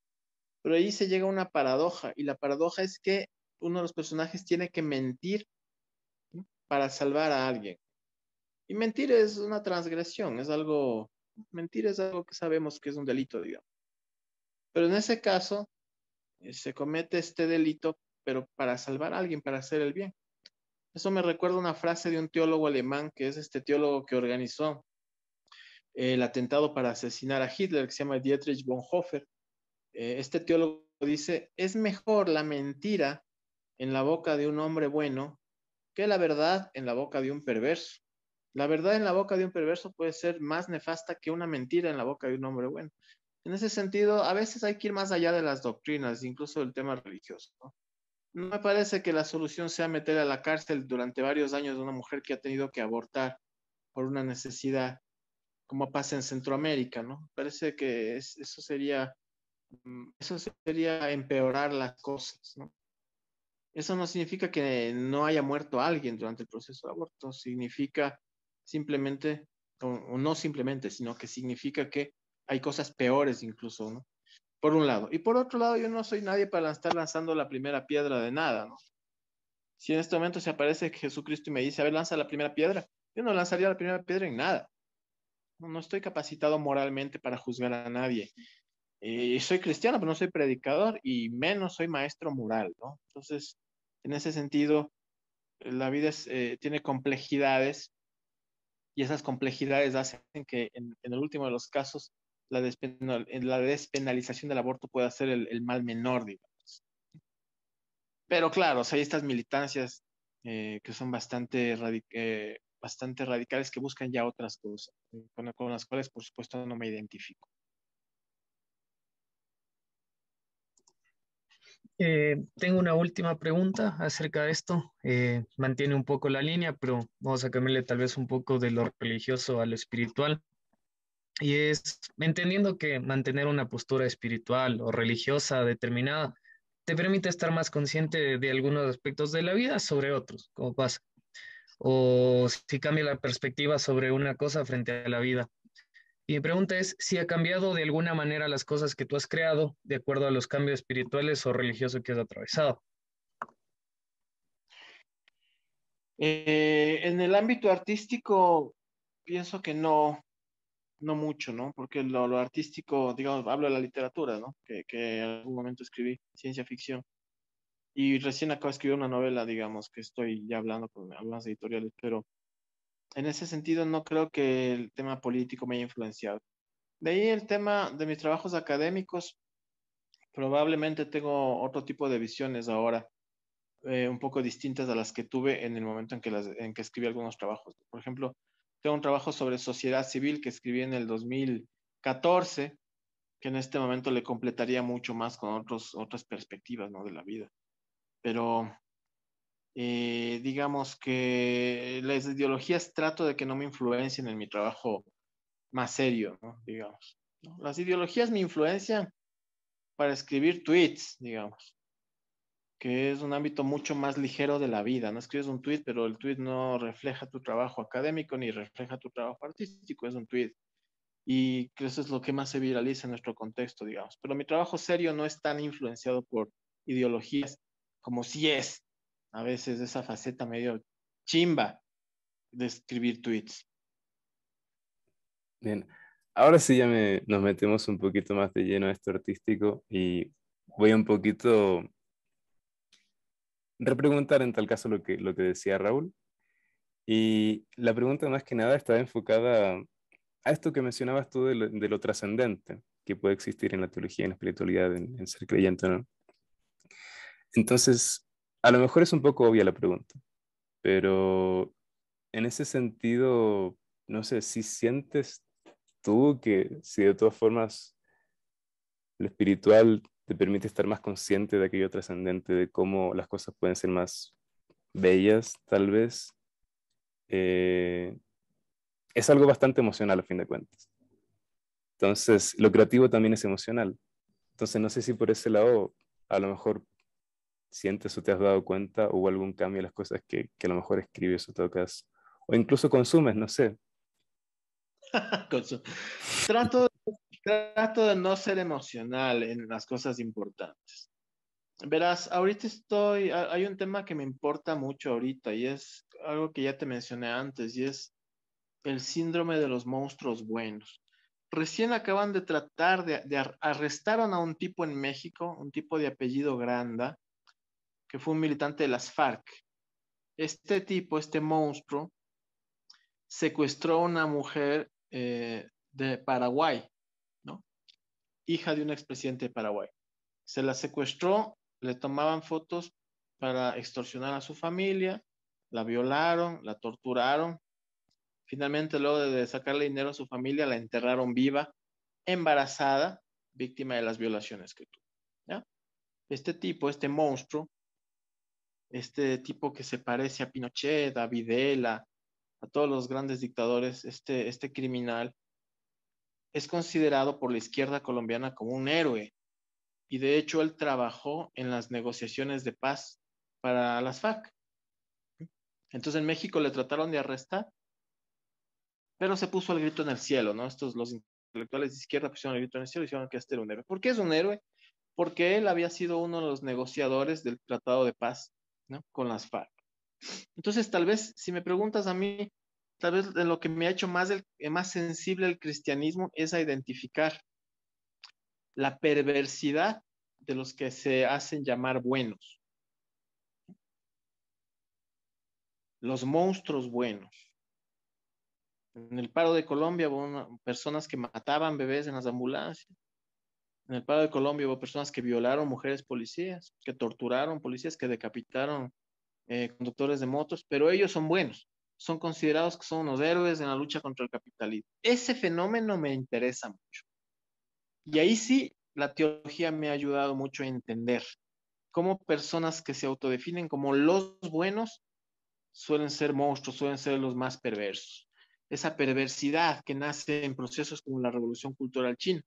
Pero ahí se llega a una paradoja, y la paradoja es que uno de los personajes tiene que mentir para salvar a alguien. Y mentir es una transgresión, es algo, mentir es algo que sabemos que es un delito, digamos. Pero en ese caso, eh, se comete este delito, pero para salvar a alguien, para hacer el bien. Eso me recuerda una frase de un teólogo alemán, que es este teólogo que organizó el atentado para asesinar a Hitler, que se llama Dietrich Bonhoeffer, eh, este teólogo dice, es mejor la mentira en la boca de un hombre bueno que la verdad en la boca de un perverso. La verdad en la boca de un perverso puede ser más nefasta que una mentira en la boca de un hombre bueno. En ese sentido, a veces hay que ir más allá de las doctrinas, incluso el tema religioso. ¿no? no me parece que la solución sea meter a la cárcel durante varios años a una mujer que ha tenido que abortar por una necesidad, como pasa en Centroamérica, ¿no? Parece que eso sería mm, eso sería empeorar las cosas, ¿no? Eso no significa que no haya muerto alguien durante el proceso de aborto, significa simplemente, o, no simplemente, sino que significa que hay cosas peores incluso, ¿no? Por un lado. Y por otro lado, yo no soy nadie para estar lanzando la primera piedra de nada, ¿no? Si en este momento se aparece Jesucristo y me dice, a ver, lanza la primera piedra, yo no lanzaría la primera piedra en nada. No, no estoy capacitado moralmente para juzgar a nadie. Eh, soy cristiano, pero no soy predicador y menos soy maestro moral, ¿no? Entonces, en ese sentido, la vida eh, tiene complejidades y esas complejidades hacen que en, el último de los casos la, despenalización del aborto pueda ser el, mal menor, digamos. Pero claro, hay estas militancias eh, que son bastante, bastante radicales que buscan ya otras cosas, con las cuales por supuesto no me identifico. Eh, tengo una última pregunta acerca de esto. Eh, mantiene un poco la línea, pero vamos a cambiarle tal vez un poco de lo religioso a lo espiritual. Y es entendiendo que mantener una postura espiritual o religiosa determinada te permite estar más consciente de, de algunos aspectos de la vida sobre otros, como pasa. O si cambia la perspectiva sobre una cosa frente a la vida. Y mi pregunta es si ha cambiado de alguna manera las cosas que tú has creado de acuerdo a los cambios espirituales o religiosos que has atravesado. Eh, en el ámbito artístico, pienso que no, no mucho, ¿no? Porque lo, artístico, digamos, hablo de la literatura, ¿no? Que, que, en algún momento escribí ciencia ficción. Y recién acabo de escribir una novela, digamos, que estoy ya hablando con algunas editoriales, pero en ese sentido no creo que el tema político me haya influenciado. De ahí el tema de mis trabajos académicos, probablemente tengo otro tipo de visiones ahora, eh, un poco distintas a las que tuve en el momento en que, en que escribí algunos trabajos. Por ejemplo, tengo un trabajo sobre sociedad civil que escribí en el 2014, que en este momento le completaría mucho más con otros, otras perspectivas ¿no? de la vida. Pero eh, digamos que las ideologías trato de que no me influencien en mi trabajo más serio, ¿no? digamos. Las ideologías me influencian para escribir tweets, digamos, que es un ámbito mucho más ligero de la vida. No escribes un tweet, pero el tweet no refleja tu trabajo académico ni refleja tu trabajo artístico, es un tweet. Y eso es lo que más se viraliza en nuestro contexto, digamos. Pero mi trabajo serio no es tan influenciado por ideologías como si es a veces esa faceta medio chimba de escribir tweets. Bien, ahora sí ya nos metemos un poquito más de lleno a esto artístico y voy un poquito repreguntar en tal caso lo que, lo que decía Raúl. Y la pregunta más que nada está enfocada a esto que mencionabas tú de lo, trascendente que puede existir en la teología, en la espiritualidad, en, en ser creyente, ¿no? Entonces, a lo mejor es un poco obvia la pregunta, pero en ese sentido, no sé, si sientes tú que si de todas formas lo espiritual te permite estar más consciente de aquello trascendente, de cómo las cosas pueden ser más bellas, tal vez, eh, es algo bastante emocional a fin de cuentas. Entonces, lo creativo también es emocional. Entonces, no sé si por ese lado a lo mejor sientes o te has dado cuenta, hubo algún cambio en las cosas que, que a lo mejor escribes o tocas, o incluso consumes, no sé. trato, trato de no ser emocional en las cosas importantes. Verás, ahorita estoy, hay un tema que me importa mucho ahorita y es algo que ya te mencioné antes y es el síndrome de los monstruos buenos. Recién acaban de tratar de, de arrestaron a un tipo en México, un tipo de apellido Granda, que fue un militante de las FARC. Este tipo, este monstruo, secuestró a una mujer eh, de Paraguay, ¿no? Hija de un expresidente de Paraguay. Se la secuestró, le tomaban fotos para extorsionar a su familia, la violaron, la torturaron. Finalmente, luego de sacarle dinero a su familia, la enterraron viva, embarazada, víctima de las violaciones que tuvo. Este tipo, este monstruo, este tipo que se parece a Pinochet, a Videla, a todos los grandes dictadores, este, este criminal, es considerado por la izquierda colombiana como un héroe. Y de hecho él trabajó en las negociaciones de paz para las FARC. Entonces en México le trataron de arrestar, pero se puso el grito en el cielo, ¿no? Estos, los intelectuales de izquierda pusieron el grito en el cielo y dijeron que este era un héroe. ¿Por qué es un héroe? Porque él había sido uno de los negociadores del Tratado de Paz, Con las FARC. Entonces, tal vez, si me preguntas a mí, tal vez lo que me ha hecho más, el, más sensible al cristianismo es a identificar la perversidad de los que se hacen llamar buenos. Los monstruos buenos. En el paro de Colombia personas que mataban bebés en las ambulancias. En el paro de Colombia hubo personas que violaron mujeres policías, que torturaron policías, que decapitaron eh, conductores de motos, pero ellos son buenos, son considerados que son unos héroes en la lucha contra el capitalismo. Ese fenómeno me interesa mucho. Y ahí sí, la teología me ha ayudado mucho a entender cómo personas que se autodefinen como los buenos suelen ser monstruos, suelen ser los más perversos. Esa perversidad que nace en procesos como la Revolución Cultural China,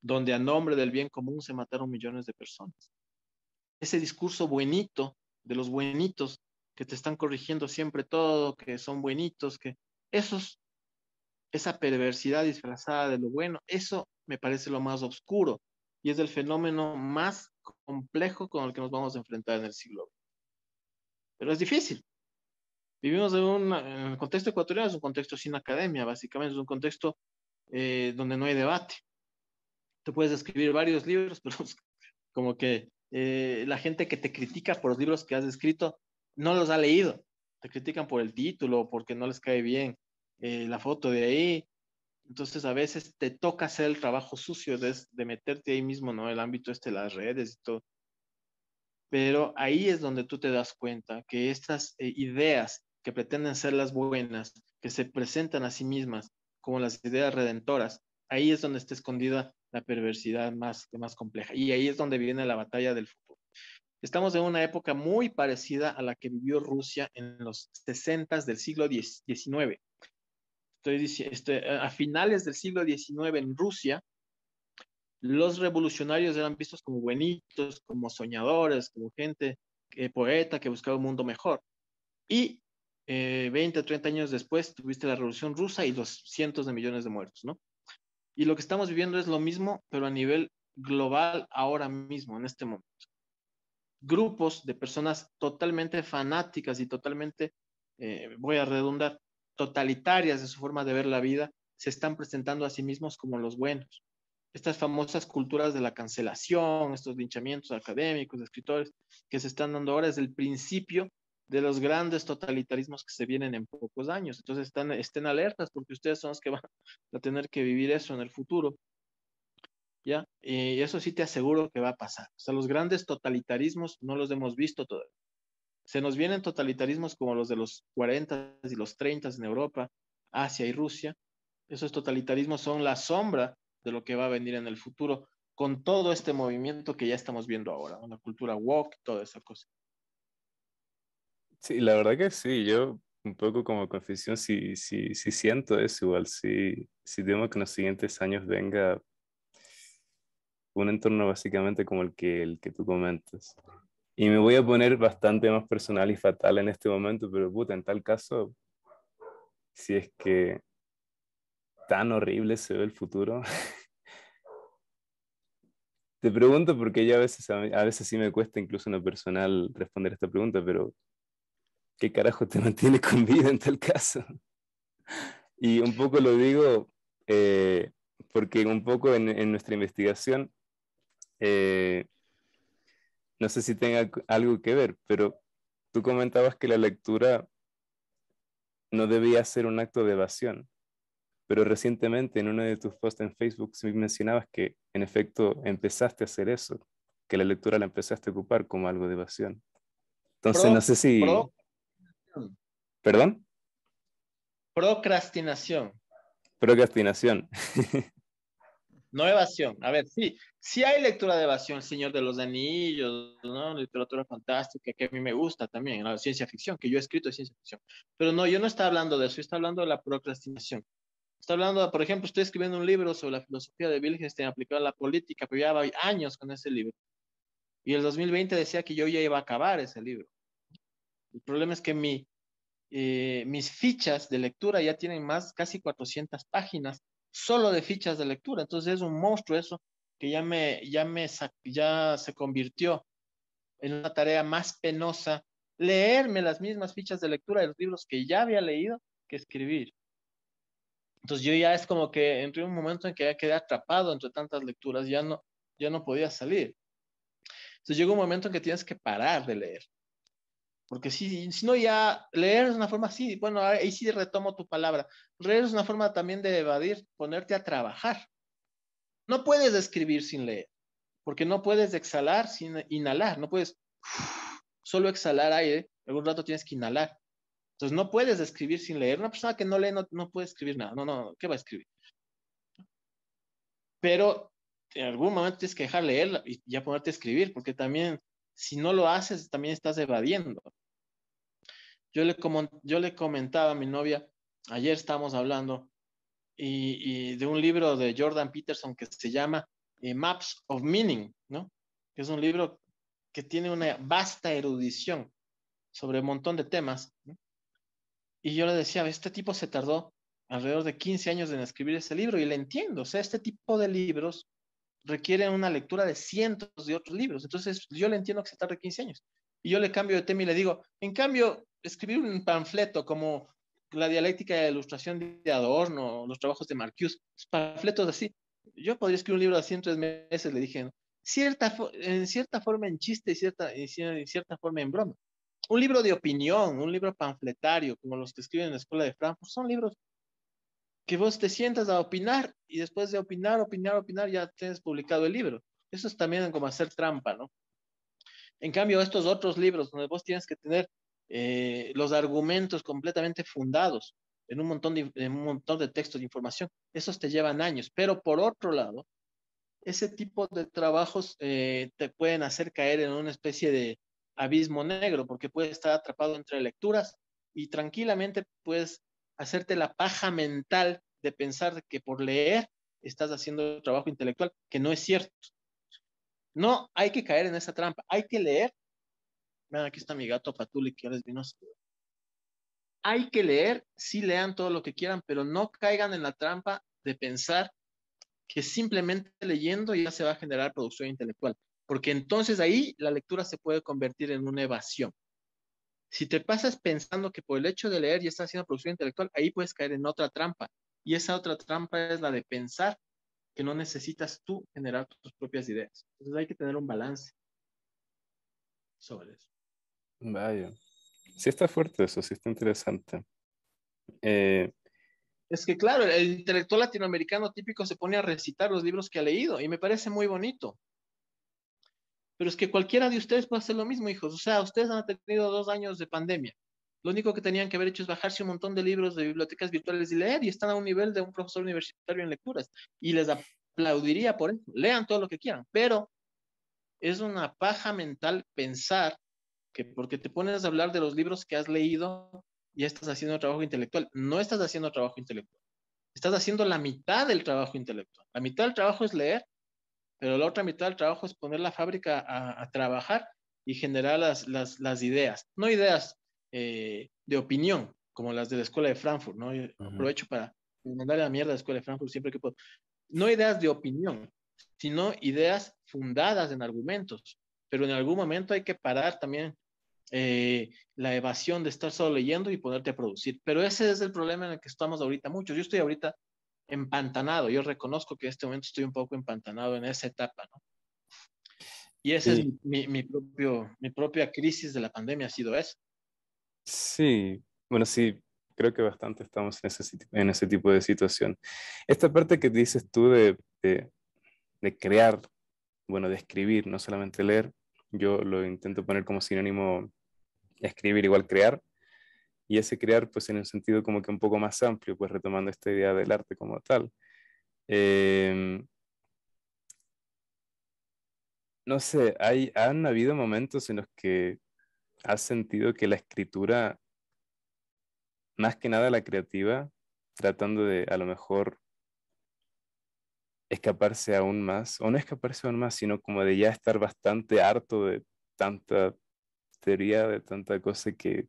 donde a nombre del bien común se mataron millones de personas. Ese discurso buenito de los buenitos que te están corrigiendo siempre todo, que son buenitos, que esos, esa perversidad disfrazada de lo bueno, eso me parece lo más oscuro y es el fenómeno más complejo con el que nos vamos a enfrentar en el siglo Pero es difícil. Vivimos en, un contexto ecuatoriano, es un contexto sin academia, básicamente, es un contexto eh, donde no hay debate. Tú puedes escribir varios libros, pero como que eh, la gente que te critica por los libros que has escrito no los ha leído. Te critican por el título, porque no les cae bien eh, la foto de ahí. Entonces a veces te toca hacer el trabajo sucio de, de meterte ahí mismo, ¿no? El ámbito este las redes y todo. Pero ahí es donde tú te das cuenta que estas eh, ideas que pretenden ser las buenas, que se presentan a sí mismas como las ideas redentoras, ahí es donde está escondida la perversidad más, más compleja. Y ahí es donde viene la batalla del futuro. Estamos en una época muy parecida a la que vivió Rusia en los 60 del siglo XIX. Estoy diciendo, este, a finales del siglo XIX en Rusia, los revolucionarios eran vistos como buenitos, como soñadores, como gente eh, poeta que buscaba un mundo mejor. Y eh, 20 o 30 años después tuviste la revolución rusa y los cientos de millones de muertos, ¿no? Y lo que estamos viviendo es lo mismo, pero a nivel global ahora mismo, en este momento. Grupos de personas totalmente fanáticas y totalmente, eh, voy a redundar, totalitarias de su forma de ver la vida, se están presentando a sí mismos como los buenos. Estas famosas culturas de la cancelación, estos linchamientos académicos, de escritores, que se están dando ahora es el principio de los grandes totalitarismos que se vienen en pocos años. Entonces están, estén alertas porque ustedes son los que van a tener que vivir eso en el futuro. ¿Ya? Y eso sí te aseguro que va a pasar. O sea, los grandes totalitarismos no los hemos visto todavía. Se nos vienen totalitarismos como los de los 40 y los 30 en Europa, Asia y Rusia. Esos totalitarismos son la sombra de lo que va a venir en el futuro con todo este movimiento que ya estamos viendo ahora, una cultura woke, toda esa cosa. Sí, la verdad que sí, yo un poco como confesión, sí, sí, sí siento eso igual, sí, sí temo que en los siguientes años venga un entorno básicamente como el que, el que tú comentas. Y me voy a poner bastante más personal y fatal en este momento, pero puta, en tal caso, si es que tan horrible se ve el futuro. Te pregunto porque ya a veces, a veces sí me cuesta incluso en lo personal responder esta pregunta, pero ¿qué carajo te mantiene con vida en tal caso? Y un poco lo digo eh, porque un poco en, nuestra investigación, eh, no sé si tenga algo que ver, pero tú comentabas que la lectura no debía ser un acto de evasión, pero recientemente en uno de tus posts en Facebook mencionabas que en efecto empezaste a hacer eso, que la lectura la empezaste a ocupar como algo de evasión. Entonces, no sé si... ¿Perdón? Procrastinación. Procrastinación. no evasión. A ver, sí, sí hay lectura de evasión, El Señor de los Anillos, ¿no? Literatura fantástica, que a mí me gusta también, la ciencia ficción, que yo he escrito de ciencia ficción. Pero no, yo no estoy hablando de eso, yo estoy hablando de la procrastinación. Estoy hablando, por ejemplo, estoy escribiendo un libro sobre la filosofía de Wittgenstein aplicada a la política, pero ya va años con ese libro. Y el 2020 decía que yo ya iba a acabar ese libro. El problema es que eh, mis fichas de lectura ya tienen más, casi 400 páginas solo de fichas de lectura. Entonces es un monstruo eso que ya me, ya me, ya se convirtió en una tarea más penosa leerme las mismas fichas de lectura de los libros que ya había leído que escribir. Entonces yo ya es como que entré en un momento en que ya quedé atrapado entre tantas lecturas, ya no, ya no podía salir. Entonces llegó un momento en que tienes que parar de leer. Porque si, si no ya leer es una forma así, bueno, ahí sí retomo tu palabra, leer es una forma también de evadir, ponerte a trabajar. No puedes escribir sin leer, porque no puedes exhalar sin inhalar, no puedes solo exhalar aire, algún rato tienes que inhalar. Entonces no puedes escribir sin leer. Una persona que no lee no, no puede escribir nada, no, no, ¿qué va a escribir? Pero en algún momento tienes que dejar leer y ya ponerte a escribir, porque también si no lo haces, también estás evadiendo. Yo le, como, yo le comentaba a mi novia, ayer estábamos hablando, y, de un libro de Jordan Peterson que se llama eh, Maps of Meaning, ¿no? Que es un libro que tiene una vasta erudición sobre un montón de temas. Y yo le decía, este tipo se tardó alrededor de 15 años en escribir ese libro y le entiendo, o sea, este tipo de libros requieren una lectura de cientos de otros libros. Entonces, yo le entiendo que se tarde 15 años. Y yo le cambio de tema y le digo, en cambio, escribir un panfleto como la dialéctica de ilustración de Adorno, los trabajos de Marcuse, panfletos así. Yo podría escribir un libro de en tres meses, le dije, cierta, en cierta forma en chiste y cierta, en cierta forma en broma. Un libro de opinión, un libro panfletario, como los que escriben en la Escuela de Frankfurt, son libros que vos te sientas a opinar y después de opinar, opinar, opinar, ya tienes publicado el libro. Eso es también como hacer trampa, ¿no? En cambio, estos otros libros donde vos tienes que tener eh, los argumentos completamente fundados en un, montón de, en un montón de textos de información, esos te llevan años. Pero por otro lado, ese tipo de trabajos eh, te pueden hacer caer en una especie de abismo negro, porque puedes estar atrapado entre lecturas y tranquilamente puedes hacerte la paja mental de pensar que por leer estás haciendo trabajo intelectual, que no es cierto. No hay que caer en esa trampa, hay que leer. Vean, aquí está mi gato Patuli que ya les vino. Hay que leer, sí lean todo lo que quieran, pero no caigan en la trampa de pensar que simplemente leyendo ya se va a generar producción intelectual, porque entonces ahí la lectura se puede convertir en una evasión. Si te pasas pensando que por el hecho de leer ya estás haciendo producción intelectual, ahí puedes caer en otra trampa. Y esa otra trampa es la de pensar que no necesitas tú generar tus propias ideas. Entonces hay que tener un balance sobre eso. Vaya. Sí está fuerte eso, sí está interesante. Eh, es que claro, el intelectual latinoamericano típico se pone a recitar los libros que ha leído y me parece muy bonito. Pero es que cualquiera de ustedes puede hacer lo mismo, hijos. O sea, ustedes han tenido dos años de pandemia. Lo único que tenían que haber hecho es bajarse un montón de libros de bibliotecas virtuales y leer y están a un nivel de un profesor universitario en lecturas. Y les aplaudiría por eso. Lean todo lo que quieran, pero es una paja mental pensar que porque te pones a hablar de los libros que has leído, ya estás haciendo trabajo intelectual. No estás haciendo trabajo intelectual. Estás haciendo la mitad del trabajo intelectual. La mitad del trabajo es leer pero la otra mitad del trabajo es poner la fábrica a, trabajar y generar las, las, las ideas, no ideas eh, de opinión, como las de la Escuela de Frankfurt, ¿no? Aprovecho para mandarle la mierda a la Escuela de Frankfurt siempre que puedo. No ideas de opinión, sino ideas fundadas en argumentos, pero en algún momento hay que parar también eh, la evasión de estar solo leyendo y ponerte a producir. Pero ese es el problema en el que estamos ahorita muchos. Yo estoy ahorita empantanado. Yo reconozco que en este momento estoy un poco empantanado en esa etapa, ¿no? Y esa es mi, mi, propio, mi propia crisis de la pandemia, ha sido eso. Sí, bueno, sí, creo que bastante estamos en ese, en ese tipo de situación. Esta parte que dices tú de, de, de crear, bueno, de escribir, no solamente leer, yo lo intento poner como sinónimo escribir igual crear, y ese crear pues en un sentido como que un poco más amplio, pues retomando esta idea del arte como tal. Em, no sé, hay, han habido momentos en los que has sentido que la escritura, más que nada la creativa, tratando de a lo mejor escaparse aún más, o no escaparse aún más, sino como de ya estar bastante harto de tanta teoría, de tanta cosa que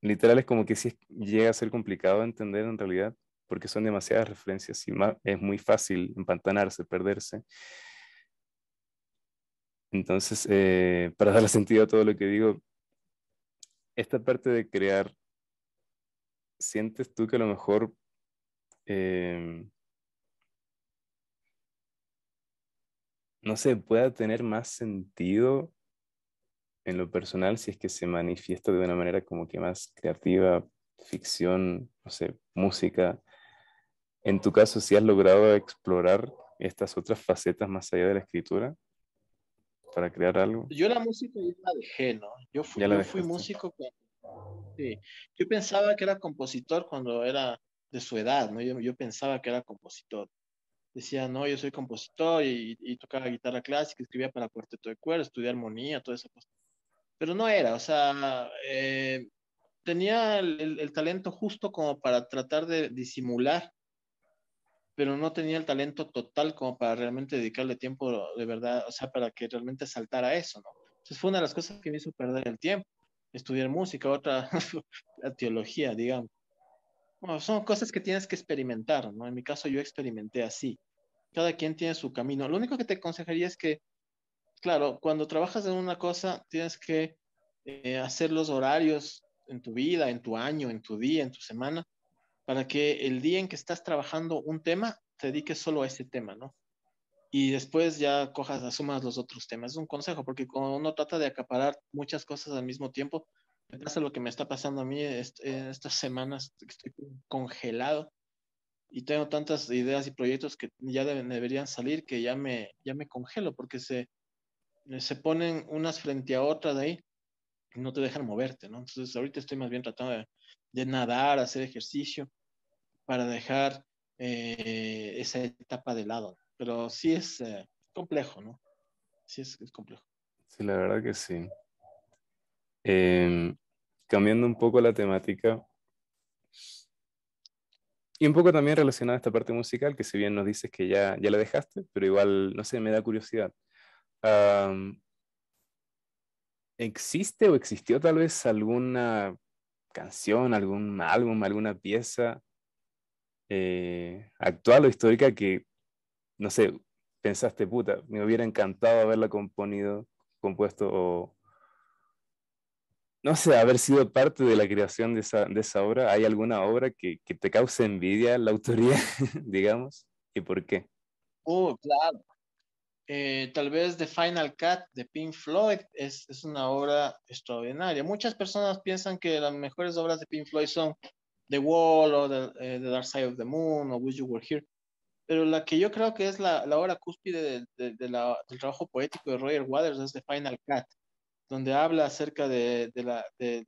literal es como que sí llega a ser complicado de entender en realidad, porque son demasiadas referencias y es muy fácil empantanarse, perderse. Entonces, eh, para darle sentido a todo lo que digo, esta parte de crear, ¿sientes tú que a lo mejor em, no sé, pueda tener más sentido en lo personal si es que se manifiesta de una manera como que más creativa, ficción, no sé, música. En tu caso, si has logrado explorar estas otras facetas más allá de la escritura para crear algo. Yo la música ya la dejé, ¿no? Yo fui, yo fui músico Sí. Yo pensaba que era compositor cuando era de su edad, ¿no? Yo, yo pensaba que era compositor decía, no, yo soy compositor y, tocaba guitarra clásica, escribía para cuarteto de cuerda, estudié armonía, toda esa cosa. Pero no era, o sea, eh, tenía el, talento justo como para tratar de disimular, pero no tenía el talento total como para realmente dedicarle tiempo de verdad, o sea, para que realmente saltara eso, ¿no? Entonces fue una de las cosas que me hizo perder el tiempo, estudiar música, otra, la teología, digamos. Bueno, son cosas que tienes que experimentar, ¿no? En mi caso yo experimenté así cada quien tiene su camino. Lo único que te aconsejaría es que, claro, cuando trabajas en una cosa, tienes que eh, hacer los horarios en tu vida, en tu año, en tu día, en tu semana, para que el día en que estás trabajando un tema, te dediques solo a ese tema, ¿no? Y después ya cojas, asumas los otros temas. Es un consejo, porque cuando uno trata de acaparar muchas cosas al mismo tiempo, me pasa lo que me está pasando a mí en estas semanas, estoy congelado y tengo tantas ideas y proyectos que ya deberían salir que ya me, ya me congelo porque se, se ponen unas frente a otras de ahí y no te dejan moverte, ¿no? Entonces ahorita estoy más bien tratando de, nadar, hacer ejercicio para dejar eh, esa etapa de lado. Pero sí es eh, complejo, ¿no? Sí es, es, complejo. Sí, la verdad que sí. Em, cambiando un poco la temática, y un poco también relacionada a esta parte musical, que si bien nos dices que ya, ya la dejaste, pero igual, no sé, me da curiosidad. ¿Existe o existió tal vez alguna canción, algún álbum, alguna pieza eh, actual o histórica que, no sé, pensaste, puta, me hubiera encantado haberla componido, compuesto o, no sé, haber sido parte de la creación de esa, obra, ¿hay alguna obra que, que te cause envidia la autoría, digamos? ¿Y por qué? Oh, claro. Eh, tal vez The Final Cut de Pink Floyd es, es, una obra extraordinaria. Muchas personas piensan que las mejores obras de Pink Floyd son The Wall o The, eh, Dark Side of the Moon o Wish You Were Here, pero la que yo creo que es la, la obra cúspide de, de, la, del trabajo poético de Roger Waters es The Final Cut donde habla acerca de,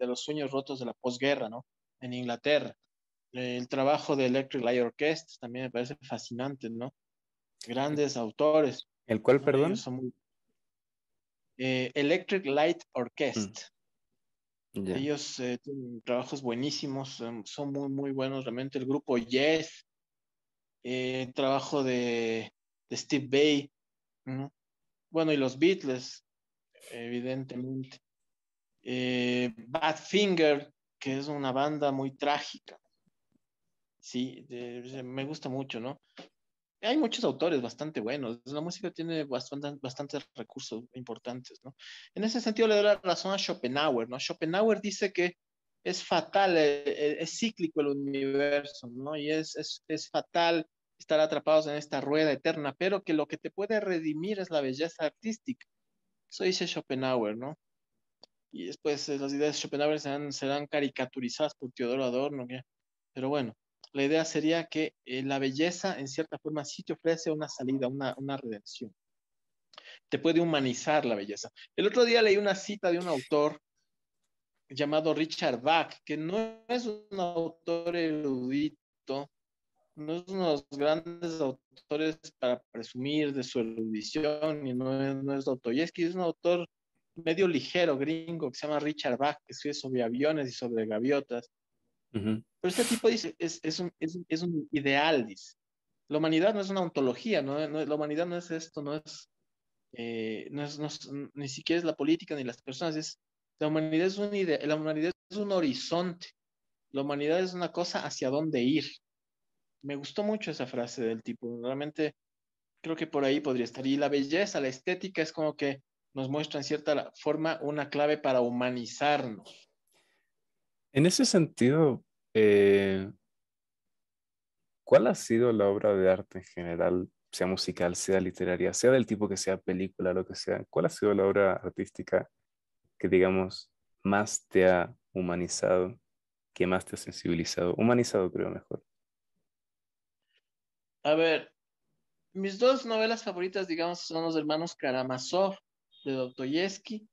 los sueños rotos de la posguerra, ¿no? En Inglaterra. El trabajo de Electric Light Orchestra también me parece fascinante, ¿no? Grandes autores. ¿El cual, perdón? Eh, Electric Light Orchestra. Mm. Ellos eh, tienen trabajos buenísimos, son muy, muy buenos realmente. El grupo Yes, eh, trabajo de, Steve Bay, bueno, y los Beatles, evidentemente. Badfinger, que es una banda muy trágica. Sí, me gusta mucho, ¿no? Hay muchos autores bastante buenos. La música tiene bastante, bastantes recursos importantes, ¿no? En ese sentido le doy la razón a Schopenhauer, ¿no? Schopenhauer dice que es fatal, eh, eh, es, cíclico el universo, ¿no? Y es, es, es fatal estar atrapados en esta rueda eterna, pero que lo que te puede redimir es la belleza artística. Eso dice Schopenhauer, ¿no? Y después eh, las ideas de Schopenhauer serán, caricaturizadas por Teodoro Adorno. Pero bueno, la idea sería que eh, la belleza, en cierta forma, sí te ofrece una salida, una, redención. Te puede humanizar la belleza. El otro día leí una cita de un autor llamado Richard Bach, que no es un autor erudito, no es uno de los grandes autores para presumir de su erudición, y no es, no es Dostoyevsky, es un autor medio ligero, gringo, que se llama Richard Bach, que escribe sobre aviones y sobre gaviotas. Pero este tipo dice, es, es, un, es, es, un, ideal, dice. La humanidad no es una ontología, ¿no? la humanidad no es esto, no es, eh, no es, no es, ni siquiera es la política ni las personas, es, la humanidad es un la humanidad es un horizonte, la humanidad es una cosa hacia dónde ir. Me gustó mucho esa frase del tipo, realmente creo que por ahí podría estar. Y la belleza, la estética es como que nos muestra en cierta forma una clave para humanizarnos. En ese sentido, eh, ¿cuál ha sido la obra de arte en general, sea musical, sea literaria, sea del tipo que sea película, lo que sea? ¿Cuál ha sido la obra artística que, digamos, más te ha humanizado, que más te ha sensibilizado? Humanizado, creo mejor. A ver, mis dos novelas favoritas, digamos, son Los Hermanos Karamazov de Dostoyevsky,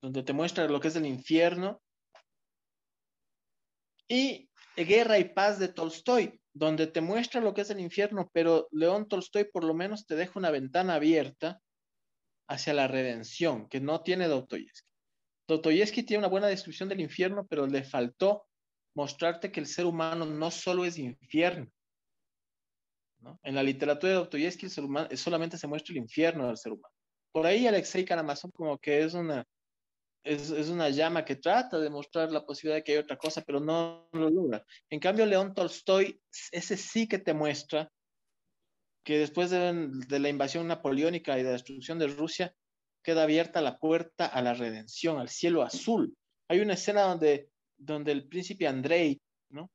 donde te muestra lo que es el infierno, y Guerra y Paz de Tolstoy, donde te muestra lo que es el infierno, pero León Tolstoy por lo menos te deja una ventana abierta hacia la redención, que no tiene Dostoyevsky. Dostoyevsky tiene una buena descripción del infierno, pero le faltó mostrarte que el ser humano no solo es infierno. En la literatura de Dostoyevsky solamente se muestra el infierno del ser humano. Por ahí Alexei Karamazov como que es una, es, es, una llama que trata de mostrar la posibilidad de que hay otra cosa, pero no lo logra. En cambio, León Tolstoy, ese sí que te muestra que después de, la invasión napoleónica y de la destrucción de Rusia, queda abierta la puerta a la redención, al cielo azul. Hay una escena donde, donde el príncipe Andrei, ¿no?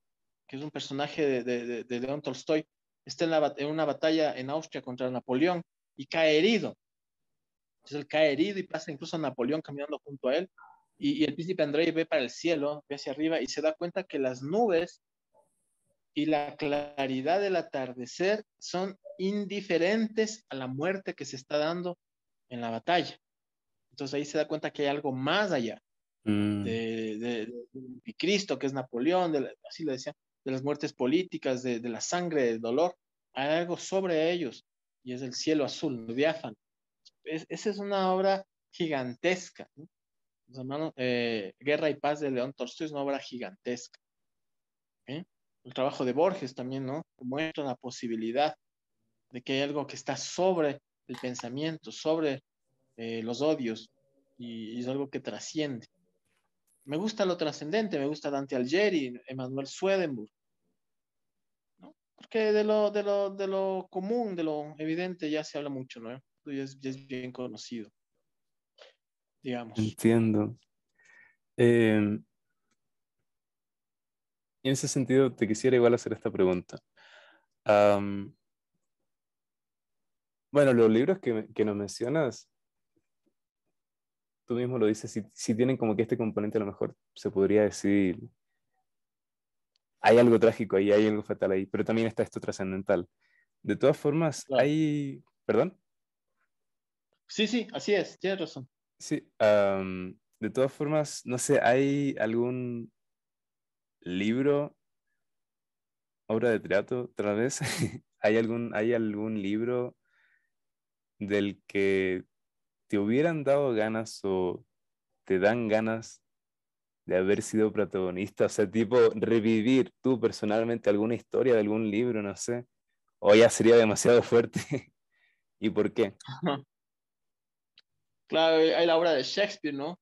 que es un personaje de, de, de León Tolstoy, está en una batalla en Austria contra Napoleón y cae herido. Entonces él cae herido y pasa incluso a Napoleón caminando junto a él. Y, y, el príncipe Andrei ve para el cielo, ve hacia arriba y se da cuenta que las nubes y la claridad del atardecer son indiferentes a la muerte que se está dando en la batalla. Entonces ahí se da cuenta que hay algo más allá mm. de, de, de, Cristo, que es Napoleón, de así le decían, de las muertes políticas, de, la sangre, del dolor. Hay algo sobre ellos y es el cielo azul, diáfano esa es una obra gigantesca. Eh, Guerra y Paz de León Tolstoy es una obra gigantesca. ¿eh? El trabajo de Borges también, ¿no? Muestra la posibilidad de que hay algo que está sobre el pensamiento, sobre eh, los odios, y, es algo que trasciende. Me gusta lo trascendente, me gusta Dante Alighieri, Emanuel Swedenborg, ¿no? Porque de lo, de, lo, de lo común, de lo evidente ya se habla mucho, ¿no? Ya es, es bien conocido, digamos. Entiendo. Eh, en ese sentido, te quisiera igual hacer esta pregunta. Um, bueno, los libros que, que, nos mencionas, tú mismo lo dices, si, si, tienen como que este componente a lo mejor se podría decir, hay algo trágico ahí, hay algo fatal ahí, pero también está esto trascendental. De todas formas, claro. hay, perdón. Sí, sí, así es, tienes razón. Sí, um, de todas formas, no sé, ¿hay algún libro, obra de teatro, otra vez? ¿Hay algún, ¿Hay algún libro del que te hubieran dado ganas o te dan ganas de haber sido protagonista? O sea, tipo, revivir tú personalmente alguna historia de algún libro, no sé. O ya sería demasiado fuerte. ¿Y por qué? Claro, hay la obra de Shakespeare, ¿no?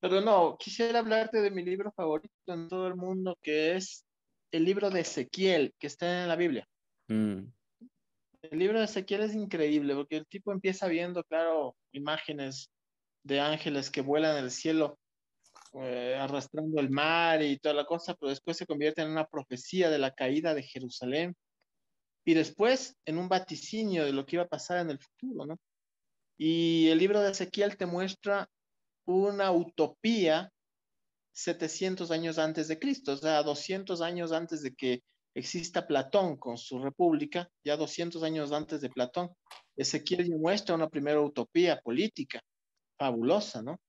Pero no, quisiera hablarte de mi libro favorito en todo el mundo, que es el libro de Ezequiel, que está en la Biblia. Mm. El libro de Ezequiel es increíble, porque el tipo empieza viendo, claro, imágenes de ángeles que vuelan en el cielo, eh, arrastrando el mar y toda la cosa, pero después se convierte en una profecía de la caída de Jerusalén y después en un vaticinio de lo que iba a pasar en el futuro, ¿no? Y el libro de Ezequiel te muestra una utopía 700 años antes de Cristo, o sea, 200 años antes de que exista Platón con su república, ya 200 años antes de Platón. Ezequiel muestra una primera utopía política fabulosa, ¿no?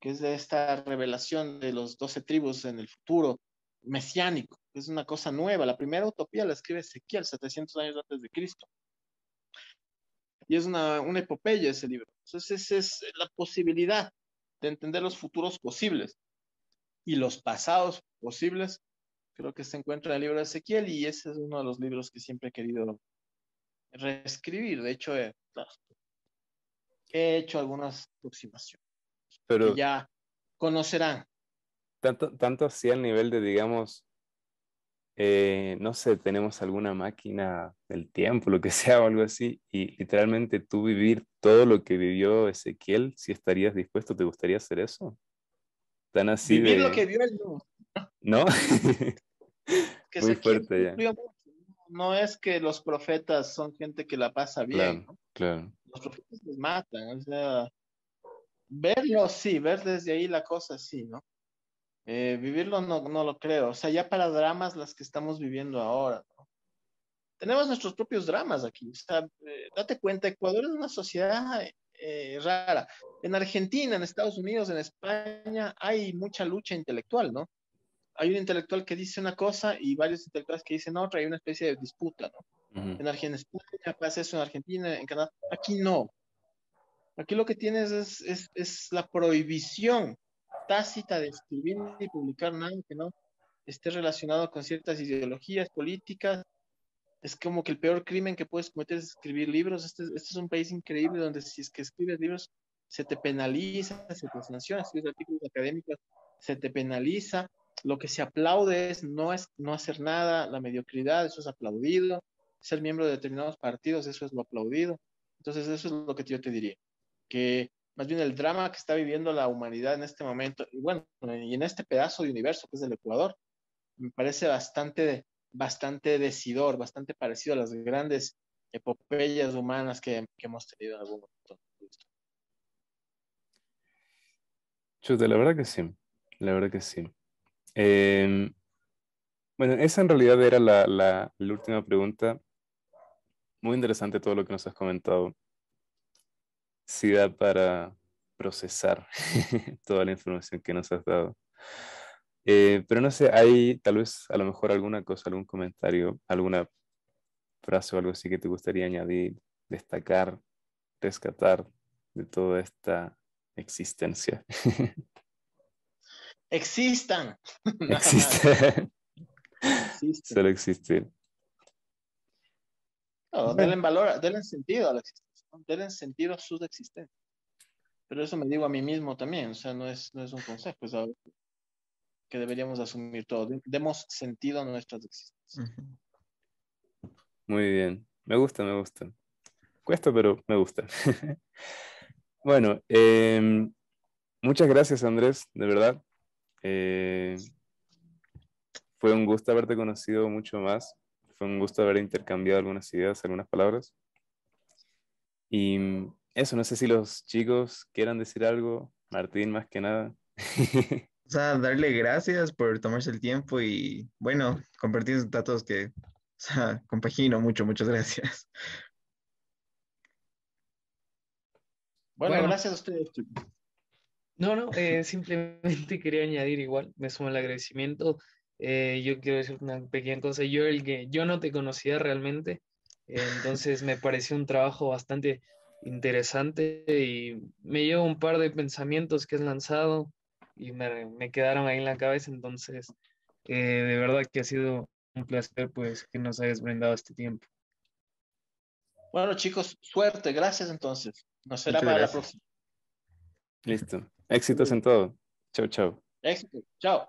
Que es de esta revelación de los 12 tribus en el futuro mesiánico. es una cosa nueva. La primera utopía la escribe Ezequiel 700 años antes de Cristo. Y es una, una epopeya ese libro. Entonces, esa es la posibilidad de entender los futuros posibles y los pasados posibles. Creo que se encuentra en el libro de Ezequiel y ese es uno de los libros que siempre he querido reescribir. De hecho, he, he hecho algunas aproximaciones. Pero ya conocerán. Tanto, tanto así al nivel de, digamos, eh, no sé, tenemos alguna máquina del tiempo, lo que sea o algo así, y literalmente tú vivir todo lo que vivió Ezequiel, si estarías dispuesto, ¿te gustaría hacer eso? Tan así vivir lo que vio él, no. ¿No? Muy fuerte ya. No es que los profetas son gente que la pasa bien, claro, claro. Los profetas les matan, o sea, verlo sí, ver desde ahí la cosa sí, ¿no? Eh, vivirlo no, no lo creo. O sea, ya para dramas las que estamos viviendo ahora, Tenemos nuestros propios dramas aquí. O sea, eh, date cuenta, Ecuador es una sociedad eh, rara. En Argentina, en Estados Unidos, en España, hay mucha lucha intelectual, ¿no? Hay un intelectual que dice una cosa y varios intelectuales que dicen otra, hay una especie de disputa, ¿no? En Argentina pasa eso en Argentina, en Canadá. Aquí no. Aquí lo que tienes es, es, es la prohibición tácita de escribir y publicar nada que no esté relacionado con ciertas ideologías políticas. Es como que el peor crimen que puedes cometer es escribir libros. Este, este es un país increíble donde si es que escribes libros se te penaliza, se te sanciona, si escribes artículos académicos se te penaliza. Lo que se aplaude es no, es no hacer nada, la mediocridad, eso es aplaudido. Ser miembro de determinados partidos, eso es lo aplaudido. Entonces eso es lo que yo te diría. Que más bien el drama que está viviendo la humanidad en este momento, y bueno, y en este pedazo de universo que es el Ecuador, me parece bastante, bastante decidor, bastante parecido a las grandes epopeyas humanas que, hemos tenido en algún momento. Chute, la verdad que sí, la verdad que sí. Em, bueno, esa en realidad era la, la última pregunta. Muy interesante todo lo que nos has comentado sí da para procesar toda la información que nos has dado. Eh, pero no sé, hay tal vez a lo mejor alguna cosa, algún comentario, alguna frase o algo así que te gustaría añadir, destacar, rescatar de toda esta existencia. Existan. Existen. Solo existir. No, denle valor, denle sentido a la existencia den sentido a su existencia. Pero eso me digo a mí mismo también, o sea, no es, no es un consejo, es algo que deberíamos asumir todos. Demos sentido a nuestras existencias. Muy bien, me gusta, me gusta. Cuesta, pero me gusta. bueno, em, muchas gracias Andrés, de verdad. Eh, fue un gusto haberte conocido mucho más. Fue un gusto haber intercambiado algunas ideas, algunas palabras. Y mm, eso, no sé si los chicos quieran decir algo, Martín más que nada. O sea, darle gracias por tomarse el tiempo y, bueno, compartir datos que, o sea, compagino mucho, muchas gracias. Bueno, gracias a ustedes. No, no, eh, simplemente quería añadir igual, me sumo el agradecimiento. Eh, yo quiero decir una pequeña cosa, yo, el que, yo no te conocía realmente, entonces me pareció un trabajo bastante interesante y me llevo un par de pensamientos que has lanzado y me, quedaron ahí en la cabeza. Entonces, eh, de verdad que ha sido un placer pues que nos hayas brindado este tiempo. Bueno chicos, suerte, gracias entonces. Nos será para la próxima. Listo. Éxitos en todo. Chao, chao. Éxito. Chao.